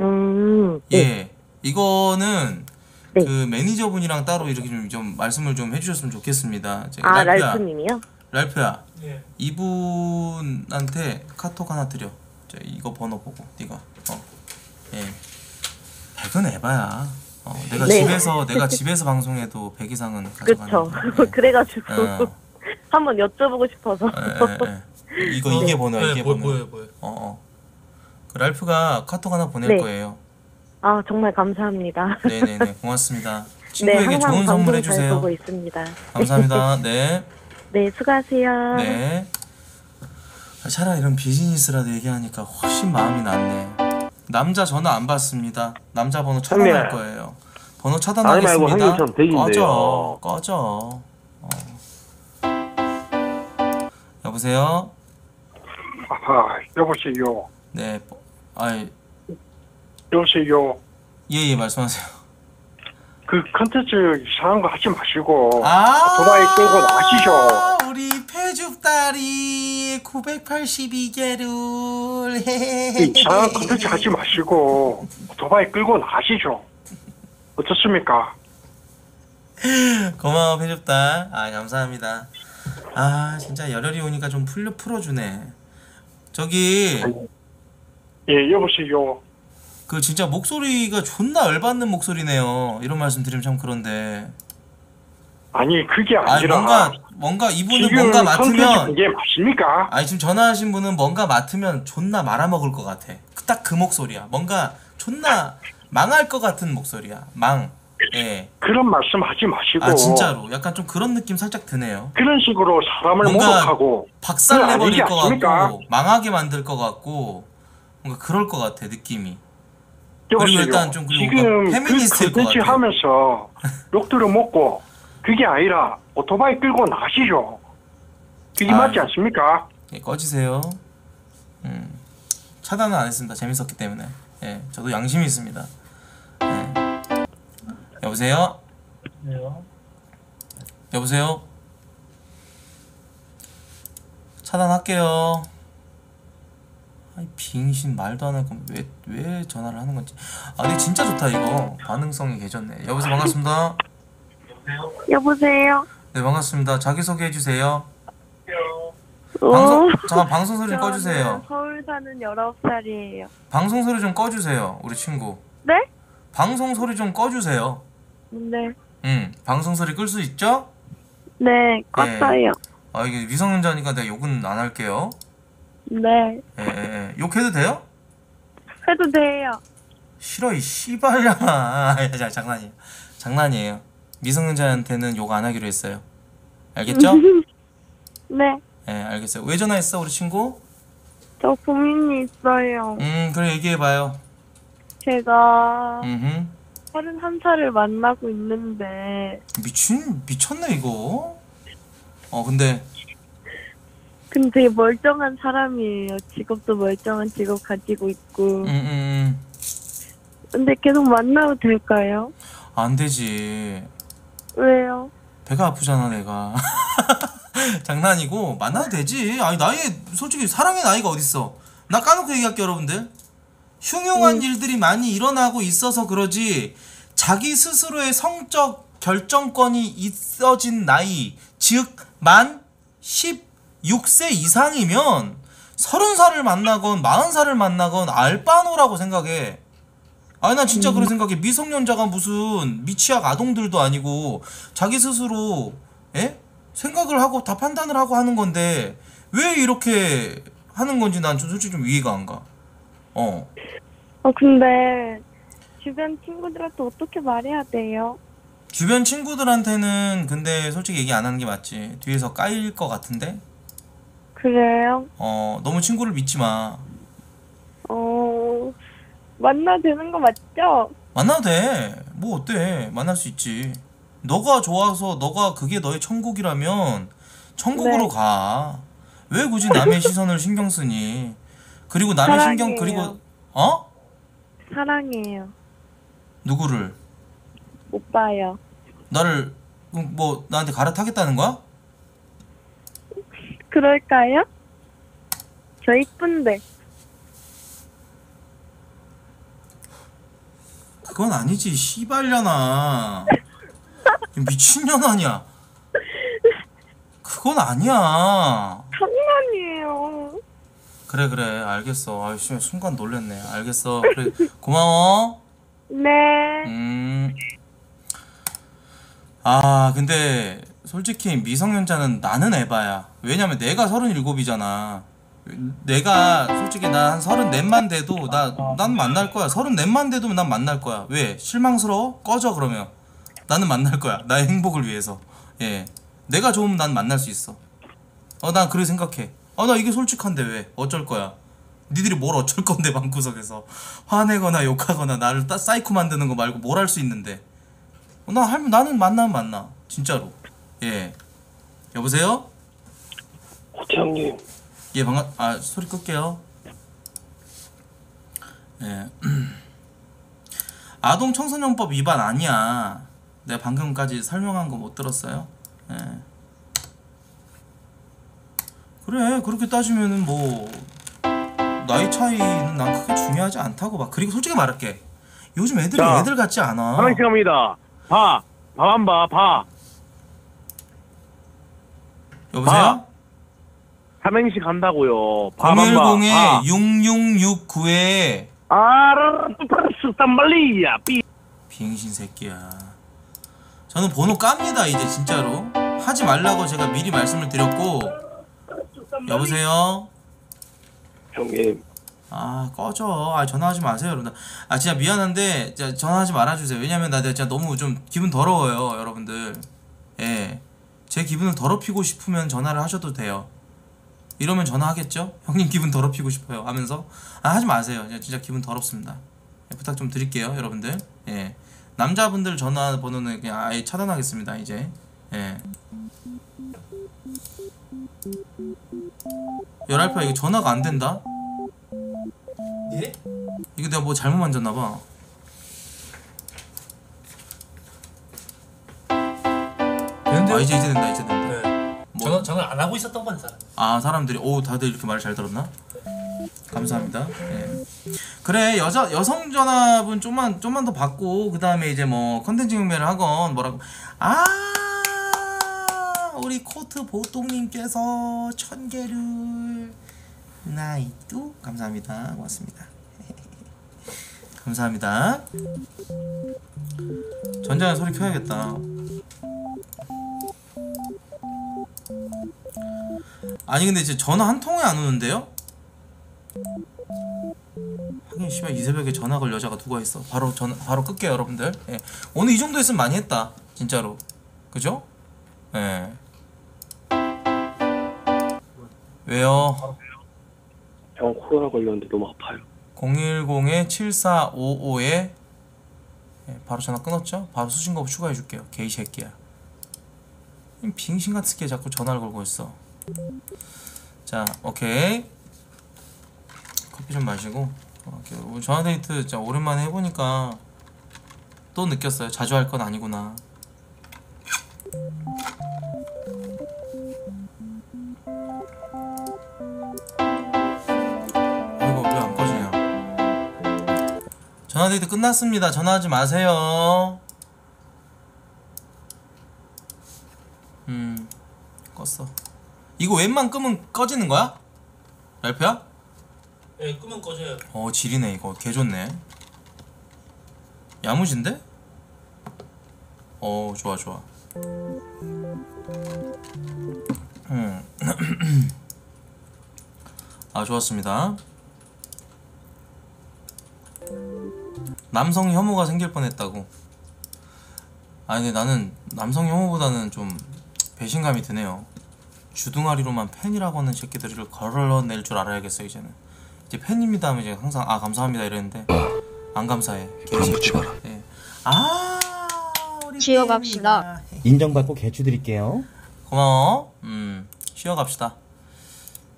음, 예. 이거는 네. 그 매니저분이랑 따로 이렇게 좀, 좀 말씀을 좀 해주셨으면 좋겠습니다. 아, 랄프야, 랄프님이요? 랄프야. 네. 이분한테 카톡 하나 드려. 저 이거 번호 보고 네가 어. 예. 백은 에바야. 어, 내가 네. 집에서 내가 집에서 방송해도 100 이상은 가져가는. 그쵸. 그래가지고. 어. 한번 여쭤보고 싶어서. 예, 예, 예. 이거 이게 번호야 네, 이게 뭐- 번호. 뭐예요, 뭐예요? 어, 어. 그 랄프가 카톡 하나 보낼 네. 거예요. 아, 정말 감사합니다. 네네네 고맙습니다. 네, 친구에게 항상 좋은 선물 방송 잘 해주세요. 보고 있습니다. 감사합니다. 네. 네, 수고하세요. 네. 아, 차라리 이런 비즈니스라도 얘기하니까 훨씬 마음이 낫네. 남자 전화 안 받습니다. 남자 번호 차단할. 거예요. 번호 아니 차단하겠습니다. 꺼져. 되긴데요. 꺼져. 어. 여보세요? 아, 여보세요. 네. 뭐, 아이, 여보세요. 예, 예, 말씀하세요. 그 컨텐츠 이상한 거 하지 마시고 아 오토바이 끌고 나가시죠. 우리 폐죽다리 982개를 그 이상한 컨텐츠 하지 마시고 오토바이 끌고 나가시죠. 어떻습니까? 고마워 폐죽달 아 감사합니다 아 진짜 열혈이 오니까 좀 풀려 풀어주네 저기 예, 여보세요. 그 진짜 목소리가 존나 열받는 목소리네요. 이런 말씀 드리면 참 그런데. 아니 그게 아니 아니라 뭔가 뭔가 이분은 뭔가 맡으면 그게 맞습니까? 아니 지금 전화하신 분은 뭔가 맡으면 존나 말아먹을 것 같아. 딱 그 목소리야. 뭔가 존나 망할 것 같은 목소리야. 망. 예. 그런 말씀 하지 마시고. 아 진짜로. 약간 좀 그런 느낌 살짝 드네요. 그런 식으로 사람을 뭔가 모독하고. 박살 내버릴 것? 같고 망하게 만들 것 같고 뭔가 그럴 것 같아 느낌이. 그리고 일단 좀 그리고 지금 뭔가 그 컨텐츠 하면서 욕들을 먹고 그게 아니라 오토바이 끌고 나가시죠. 그게 아, 맞지 않습니까? 예, 꺼지세요. 음, 차단은 안 했습니다. 재밌었기 때문에. 예, 저도 양심이 있습니다. 예. 여보세요? 여보세요? 차단할게요 아이 빙신 말도 안 하고 왜, 왜 전화를 하는 건지 아 근데 진짜 좋다 이거 반응성이 개졌네 여보세요 반갑습니다 여보세요. 네 반갑습니다 자기소개 해주세요 오. 방송 잠깐 방송 소리 좀 꺼주세요 서울 사는 19살이에요. 방송 소리 좀 꺼주세요 우리 친구 네? 방송 소리 좀 꺼주세요 네. 응 방송 소리 끌 수 있죠? 네, 껐어요. 아 이게 미성년자니까 내가 욕은 안 할게요 네. 예, 예, 예. 욕해도 돼요? 해도 돼요. 싫어 이 씨발년아 자 장난이에요 장난이에요 미성년자한테는 욕 안 하기로 했어요 알겠죠? 네. 예 알겠어요 왜 전화했어 우리 친구? 저 고민이 있어요. 음 그래 얘기해봐요 제가 음흠 31살을 만나고 있는데 미친 미쳤네 이거 어 근데 근데 되게 멀쩡한 사람이에요. 직업도 멀쩡한 직업 가지고 있고. 음, 음, 근데 계속 만나도 될까요? 음. 안 되지 왜요? 배가 아프잖아 내가 장난이고 만나도 되지 아니 나이 솔직히 사랑의 나이가 어딨어 나 까놓고 얘기할게 여러분들 흉흉한 일들이 많이 일어나고 있어서 그러지 자기 스스로의 성적 결정권이 있어진 나이 즉 만 16세 이상이면 30살을 만나건 40살을 만나건 알바노라고 생각해 아니 난 진짜 그런 생각해 미성년자가 무슨 미취학 아동들도 아니고 자기 스스로 에? 생각을 하고 다 판단을 하고 하는 건데 왜 이렇게 하는 건지 난 좀 솔직히 좀 이해가 안 가. 어. 어, 근데 주변 친구들한테 어떻게 말해야 돼요? 주변 친구들한테는 근데 솔직히 얘기 안 하는 게 맞지. 뒤에서 까일 것 같은데. 그래요? 어, 너무 친구를 믿지 마. 어, 만나도 되는 거 맞죠? 만나도 돼. 뭐 어때? 만날 수 있지. 너가 좋아서 너가 그게 너의 천국이라면 천국으로 네. 가. 왜 굳이 남의 시선을 신경 쓰니? 그리고 남의 신경. 그리고 어? 사랑해요. 누구를? 오빠요. 나를 뭐 나한테 갈아타겠다는 거야? 그럴까요? 저 이쁜데. 그건 아니지 씨발려나 미친년 아니야 그건 아니야 장난이에요. 그래 그래 알겠어 아이씨 순간 놀랬네 알겠어 그래 고마워 네. 음. 아 근데 솔직히 미성년자는 나는 에바야. 왜냐면 내가 37이잖아. 내가 솔직히 나 한 34만 돼도 나, 난 만날 거야. 34만 돼도 난 만날 거야. 왜? 실망스러워? 꺼져 그러면. 나는 만날 거야. 나의 행복을 위해서. 예. 내가 좋으면 난 만날 수 있어. 어난 그렇게 생각해. 아나 이게 솔직한데 왜? 어쩔 거야. 니들이 뭘 어쩔 건데 방구석에서. 화내거나 욕하거나 나를 따 사이코 만드는 거 말고 뭘 할 수 있는데. 어, 나 할, 나는 만나면 만나. 진짜로 예 여보세요 호태형님 예 반갑 아 소리 끌게요 예 아동 청소년법 위반 아니야 내가 방금까지 설명한 거 못 들었어요? 예. 그래 그렇게 따지면은 뭐 나이 차이는 난 크게 중요하지 않다고 봐. 그리고 솔직히 말할게. 요즘 애들이 자, 애들 같지 않아. 삼행시 갑니다. 봐. 밥안 봐. 봐. 여보세요? 삼행시 간다고요. 밥안 봐. 010에 봐. 6669에 아라라 프레스 땀발리야. 삐. 비행신 새끼야. 저는 번호 깝니다 이제 진짜로. 하지 말라고 제가 미리 말씀을 드렸고. 여보세요. 형님 아 꺼져. 아 전화하지 마세요 여러분들. 아 진짜 미안한데 진짜 전화하지 말아주세요. 왜냐면 나 진짜 너무 좀 기분 더러워요 여러분들. 예. 제 기분을 더럽히고 싶으면 전화를 하셔도 돼요. 이러면 전화하겠죠? 형님 기분 더럽히고 싶어요 하면서 아 하지 마세요. 진짜, 진짜 기분 더럽습니다. 예, 부탁 좀 드릴게요 여러분들. 예. 남자분들 전화번호는 그냥 아예 차단하겠습니다 이제. 예. 열알파 이거 전화가 안 된다? 예? 이거 내가 뭐 잘못 만졌나 봐. 아 이제 이제 된다 이제 된다. 뭐, 전화 전화 안 하고 있었던 건 사람. 아 사람들이 오 다들 이렇게 말을 잘 들었나? 감사합니다. 예. 그래 여자 여성 전화분 좀만 좀만 더 받고 그 다음에 이제 뭐 컨텐츠 경매를 하건 뭐라고 아 우리 코트 보통님께서 천 개를 나이뚜 감사합니다 고맙습니다. 감사합니다. 전자의 소리 켜야겠다. 아니 근데 이제 전화 한 통에 안 오는데요? 하긴 씨발 이 새벽에 전화 걸 여자가 누가 있어? 바로 전 바로 끌게요 여러분들. 예. 오늘 이 정도 했으면 많이 했다 진짜로. 그죠? 예. 왜요? 형 코로나 걸렸는데 너무 아파요 010에 7455에 예, 바로 전화 끊었죠? 바로 수신거 추가해 줄게요. 개이 새끼야. 이 빙신 같은 게 자꾸 전화를 걸고 있어. 자, 오케이. 커피 좀 마시고. 어, 이렇게 오늘 전화 데이트 진짜 오랜만에 해보니까 또 느꼈어요. 자주 할 건 아니구나. 이거 왜안 꺼지냐? 전화 데이트 끝났습니다. 전화하지 마세요. 음, 껐어. 이거 웬만 끄면 꺼지는 거야? 랄프야? 예, 끄면 꺼져요. 어, 지리네 이거. 개 좋네. 야무진데? 어, 좋아 좋아. 음. 아, 좋았습니다. 남성 혐오가 생길 뻔했다고. 아니 근데 나는 남성 혐오보다는 좀 배신감이 드네요. 주둥아리로만 팬이라고 하는 새끼들을 걸러낼 줄 알아야겠어 이제는. 이제 팬입니다 하면 이제 항상 아 감사합니다 이랬는데 안 감사해. 개새끼들. 예. 아 쉬어갑시다. 인정받고 개추 드릴게요. 고마워. 음 쉬어갑시다.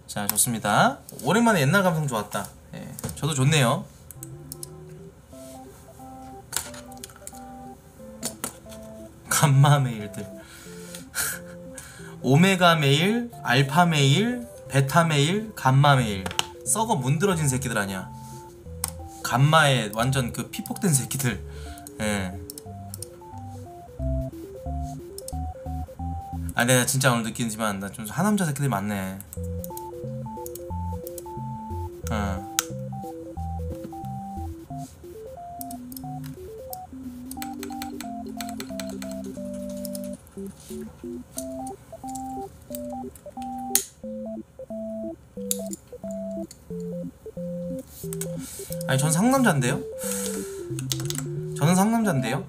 자 좋습니다. 오랜만에 옛날 감성 좋았다. 예, 저도 좋네요. 감마 메일들. 오메가 메일, 알파 메일, 베타 메일, 감마 메일. 썩어 문드러진 새끼들 아니야. 감마에 완전 그 피폭된 새끼들. 예. 아 내가 진짜 오늘 느끼지만 나 좀 하남자 새끼들 많네. 어. 아니 전 상남자인데요? 저는 상남자인데요?